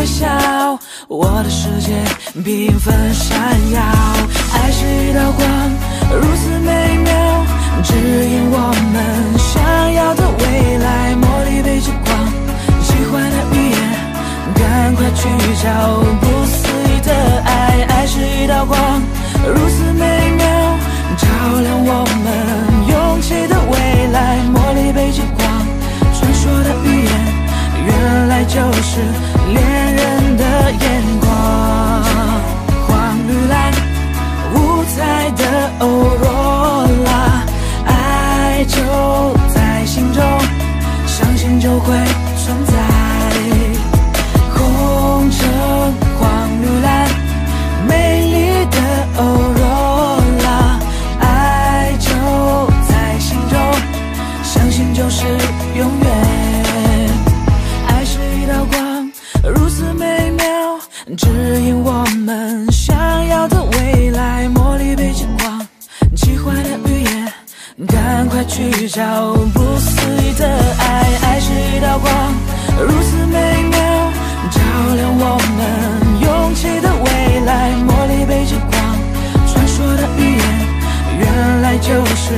微笑我的世界缤纷闪耀。爱是一道光，如此美妙，指引我们想要的未来。茉莉被之光，喜欢的语言，赶快去找不思议的爱。爱是一道光，如此美妙，照亮我们勇气的未来。茉莉被之光，传说的语言，原来就是恋人的眼光。去找不思议的爱。爱是一道光，如此美妙，照亮我们勇气的未来。茉莉被极光，传说的语言，原来就是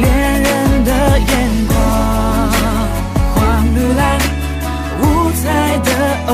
恋人的眼光。黄绿蓝，五彩的欧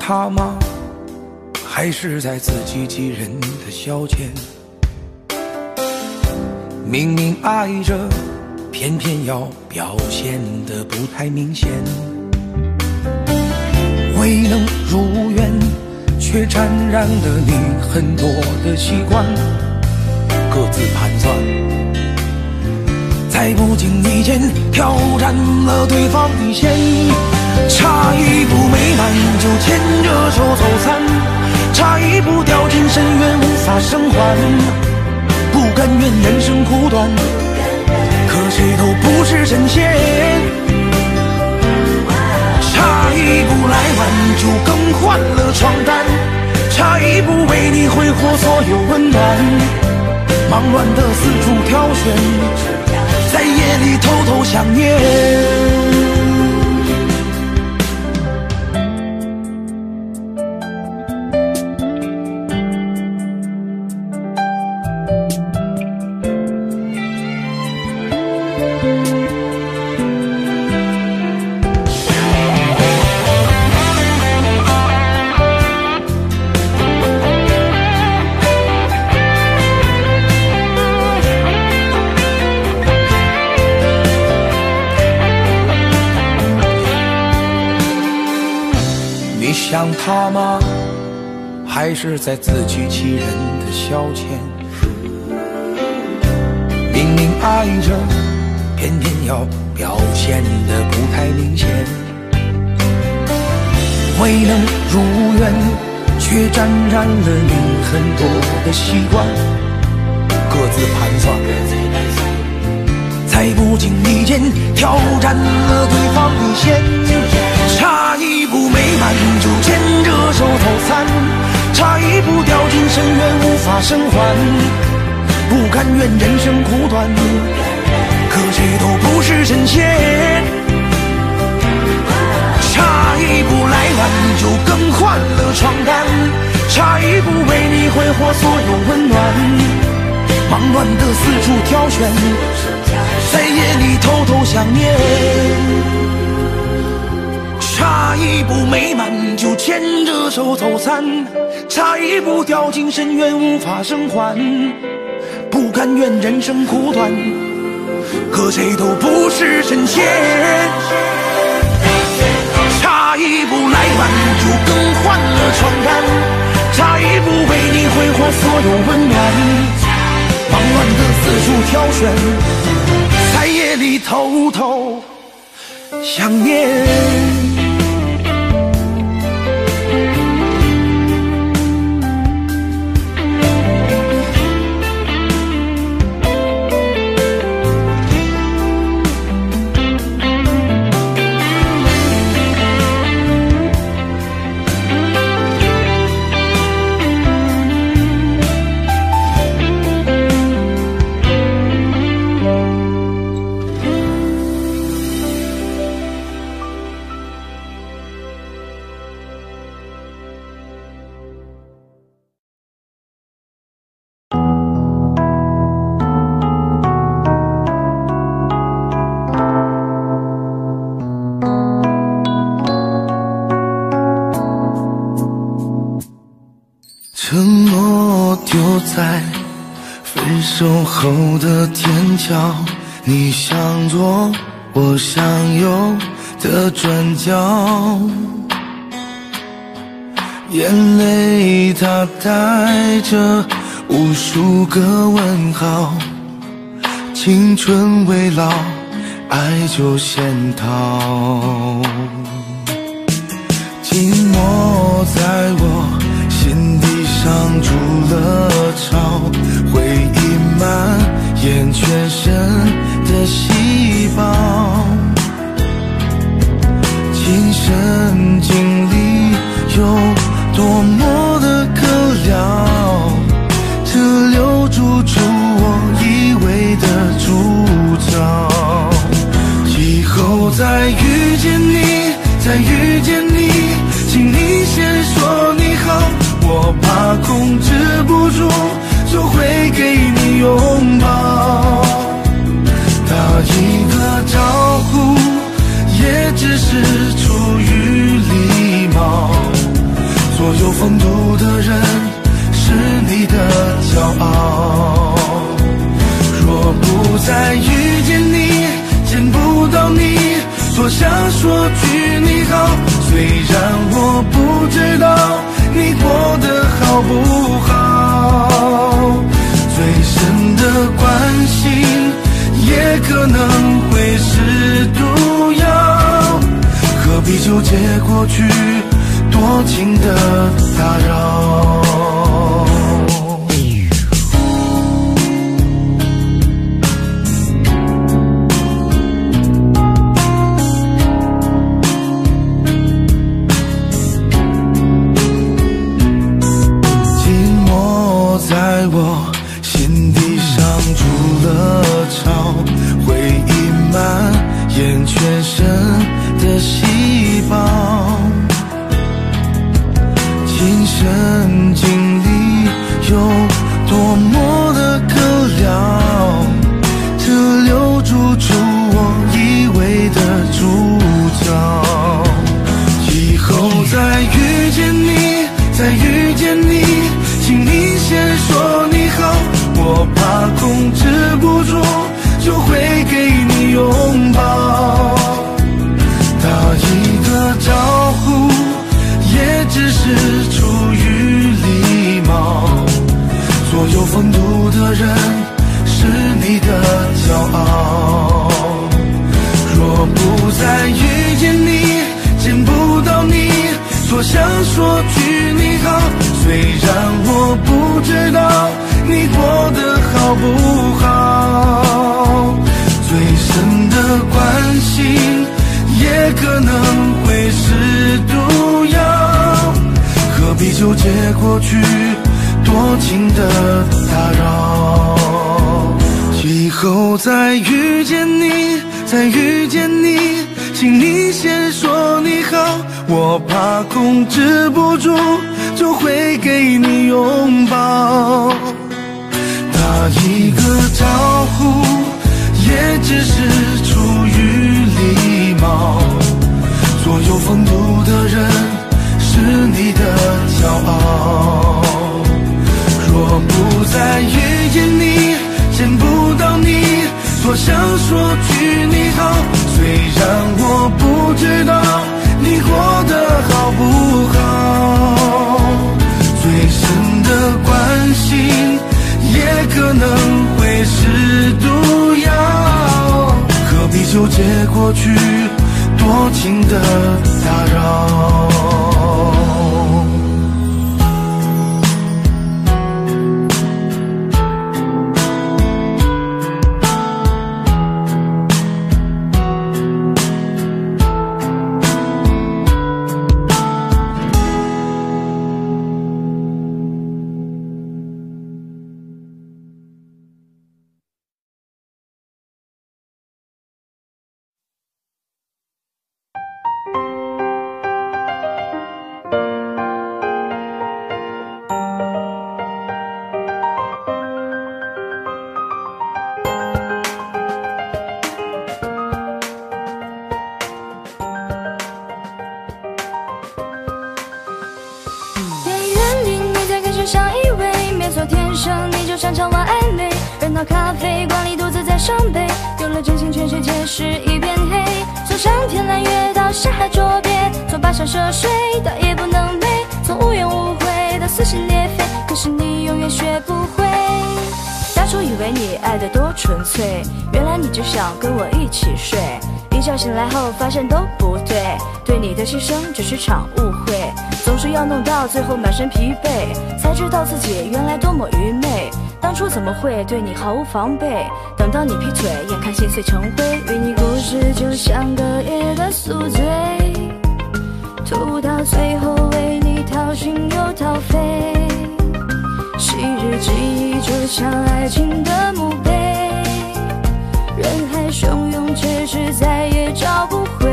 他吗？还是在自欺欺人的消遣？明明爱着，偏偏要表现得不太明显。未能如愿，却沾染了你很多的习惯，各自盘算。在不经意间挑战了对方底线，差一步美满就牵着手走散，差一步掉进深渊无法生还，不甘愿人生苦短，可谁都不是神仙。差一步来晚就更换了床单，差一步为你挥霍所有温暖，忙乱的四处挑选。在夜里偷偷想念。吗？还是在自欺欺人的消遣？明明爱着，偏偏要表现得不太明显。未能如愿，却沾染了你很多的习惯，各自盘算。在不经意间挑战了对方底线，差差一步没满就牵着手走散，差一步掉进深渊无法生还，不甘愿人生苦短，可谁都不是神仙。差一步来晚就更换了床单，差一步为你挥霍所有温暖，忙乱的四处挑选。在夜里偷偷想念，差一步美满就牵着手走散，差一步掉进深渊无法生还，不甘愿人生苦短，可谁都不是神仙。差一步来晚就更换了床单，差一步为你挥霍所有温暖，忙乱的四处挑选，在夜里偷偷想念。后的天桥，你向左，我向右的转角，眼泪它带着无数个问号，青春未老，爱就先逃，寂寞在我。心底上筑了巢，回忆蔓延全身的细胞，亲身经历有多么的可聊，这留住出我以为的主角，以后再遇见你，再遇见你，请你先说你好。我怕控制不住，就会给你拥抱。打一个招呼，也只是出于礼貌。所有风度的人，是你的骄傲。若不再遇见你，见不到你，多想说句你好。虽然我不知道。你过得好不好？最深的关心也可能会是毒药，何必纠结过去多情的打扰？跋山涉水到夜不能寐，从无怨无悔到撕心裂肺，可是你永远学不会。当初以为你爱的多纯粹，原来你只想跟我一起睡。一觉醒来后发现都不对，对你的牺牲只是场误会，总是要弄到最后满身疲惫，才知道自己原来多么愚昧。当初怎么会对你毫无防备？等到你劈腿，眼看心碎成灰，与你故事就像隔夜的宿醉，吐到最后为你掏心又掏肺。昔日记忆就像爱情的墓碑，人海汹涌，却是再也找不回。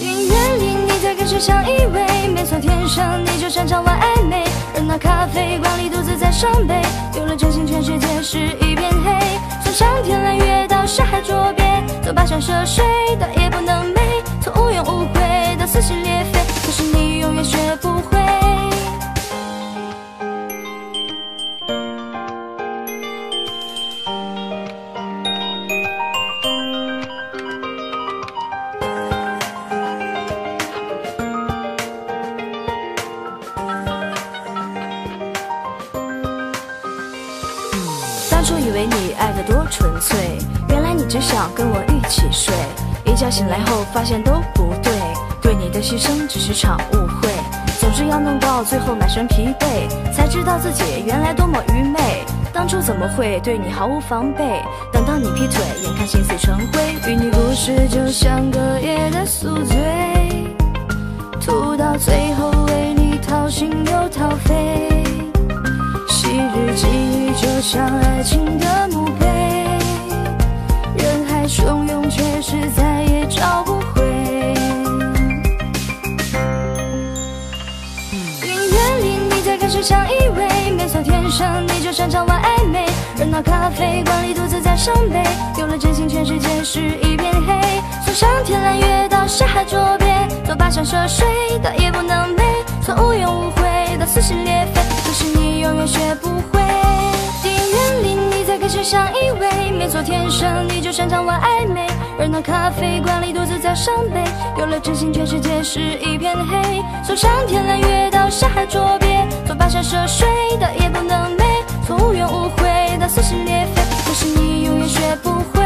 因远离你在开始相依偎，没错，天生你就擅长玩暧昧。热闹咖啡馆里独自在伤悲，丢了真心，全世界是一片。上天揽月到山海捉鳖，从跋山涉水到夜不能寐，从无怨无悔到撕心裂肺，可是你永远学不会。跟我一起睡。一觉醒来后发现都不对，对你的牺牲只是场误会，总是要弄到最后满身疲惫，才知道自己原来多么愚昧。当初怎么会对你毫无防备？等到你劈腿，眼看心碎成灰，与你故事就像隔夜的宿醉，吐到最后为你掏心又掏肺。昔日记忆就像爱情的墓碑，相依偎，没错，天生你就擅长玩暧昧。热闹咖啡馆里独自在伤悲，有了真心，全世界是一片黑。从上天揽月到下海捉鳖，从跋山涉水到夜不能寐，从无怨无悔到撕心裂肺，可是你永远学不会。电影院里你在开始相依偎，没错，天生你就擅长玩暧昧。热闹咖啡馆里独自在伤悲，有了真心，全世界是一片黑。从上天揽月到下海捉鳖，跋山涉水到也不能寐，从无怨无悔到撕心裂肺，可是你永远学不会。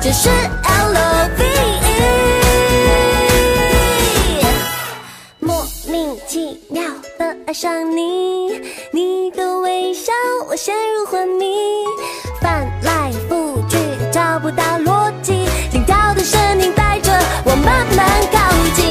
这是 love 莫名其妙的爱上你你的微笑我陷入昏迷翻来覆去找不到逻辑心跳的声音带着我慢慢靠近。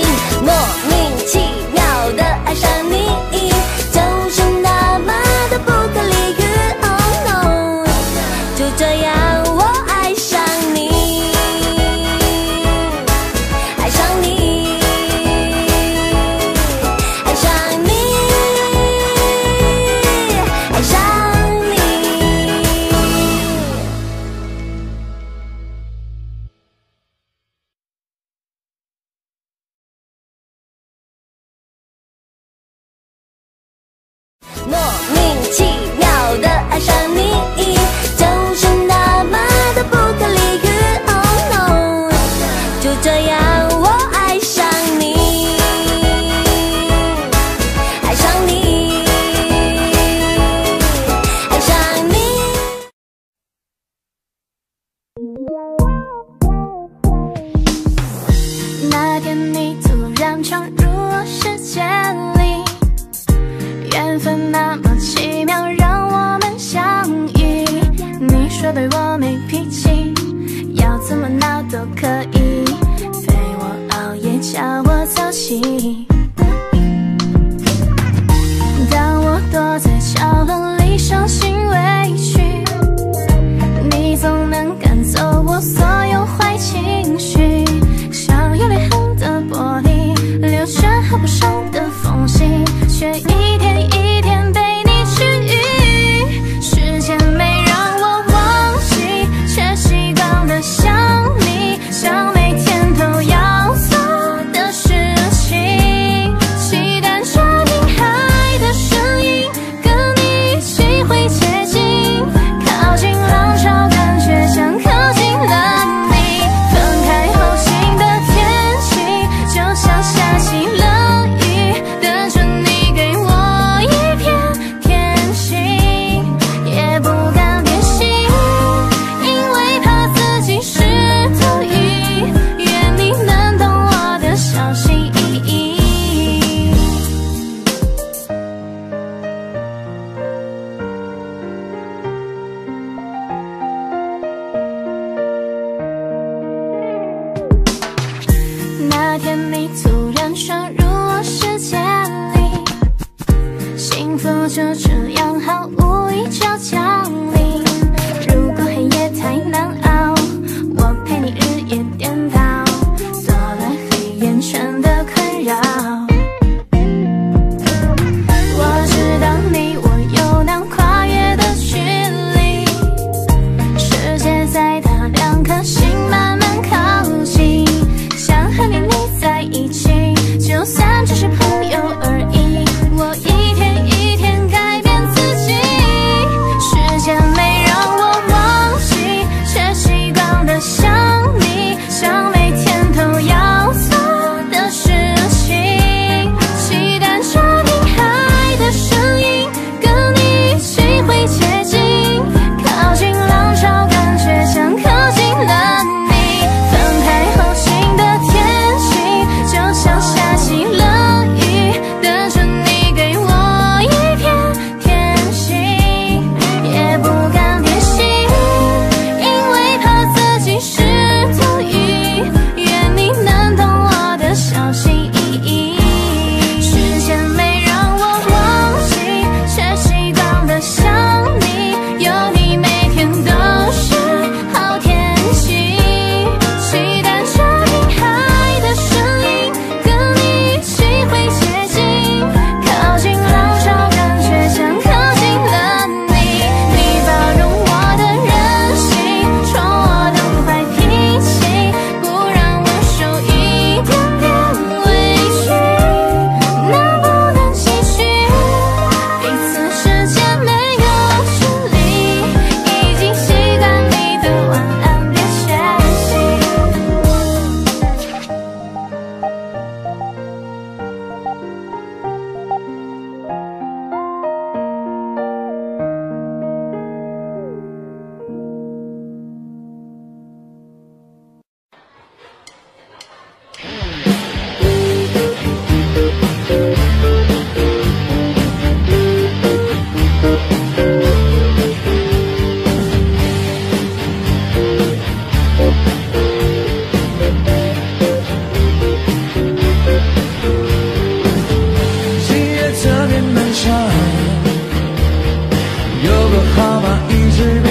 说好吧，一直。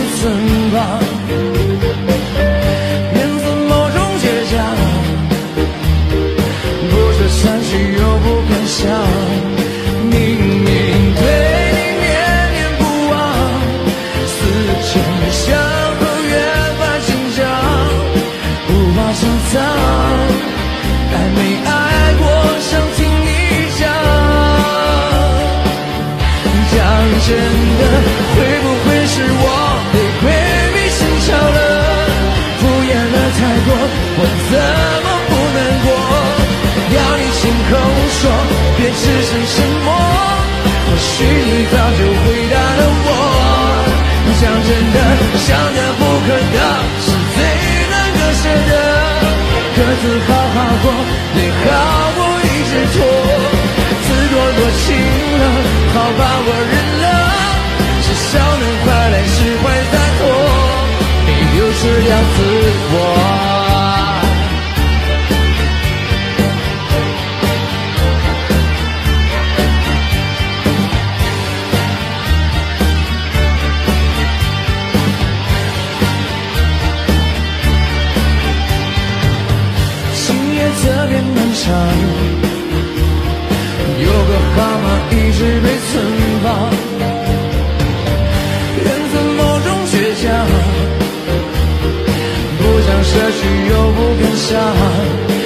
过，你毫不掩饰，错，自作多情了，好吧，我认了，至少能，快来释怀，洒脱，你丢失掉自我。更想。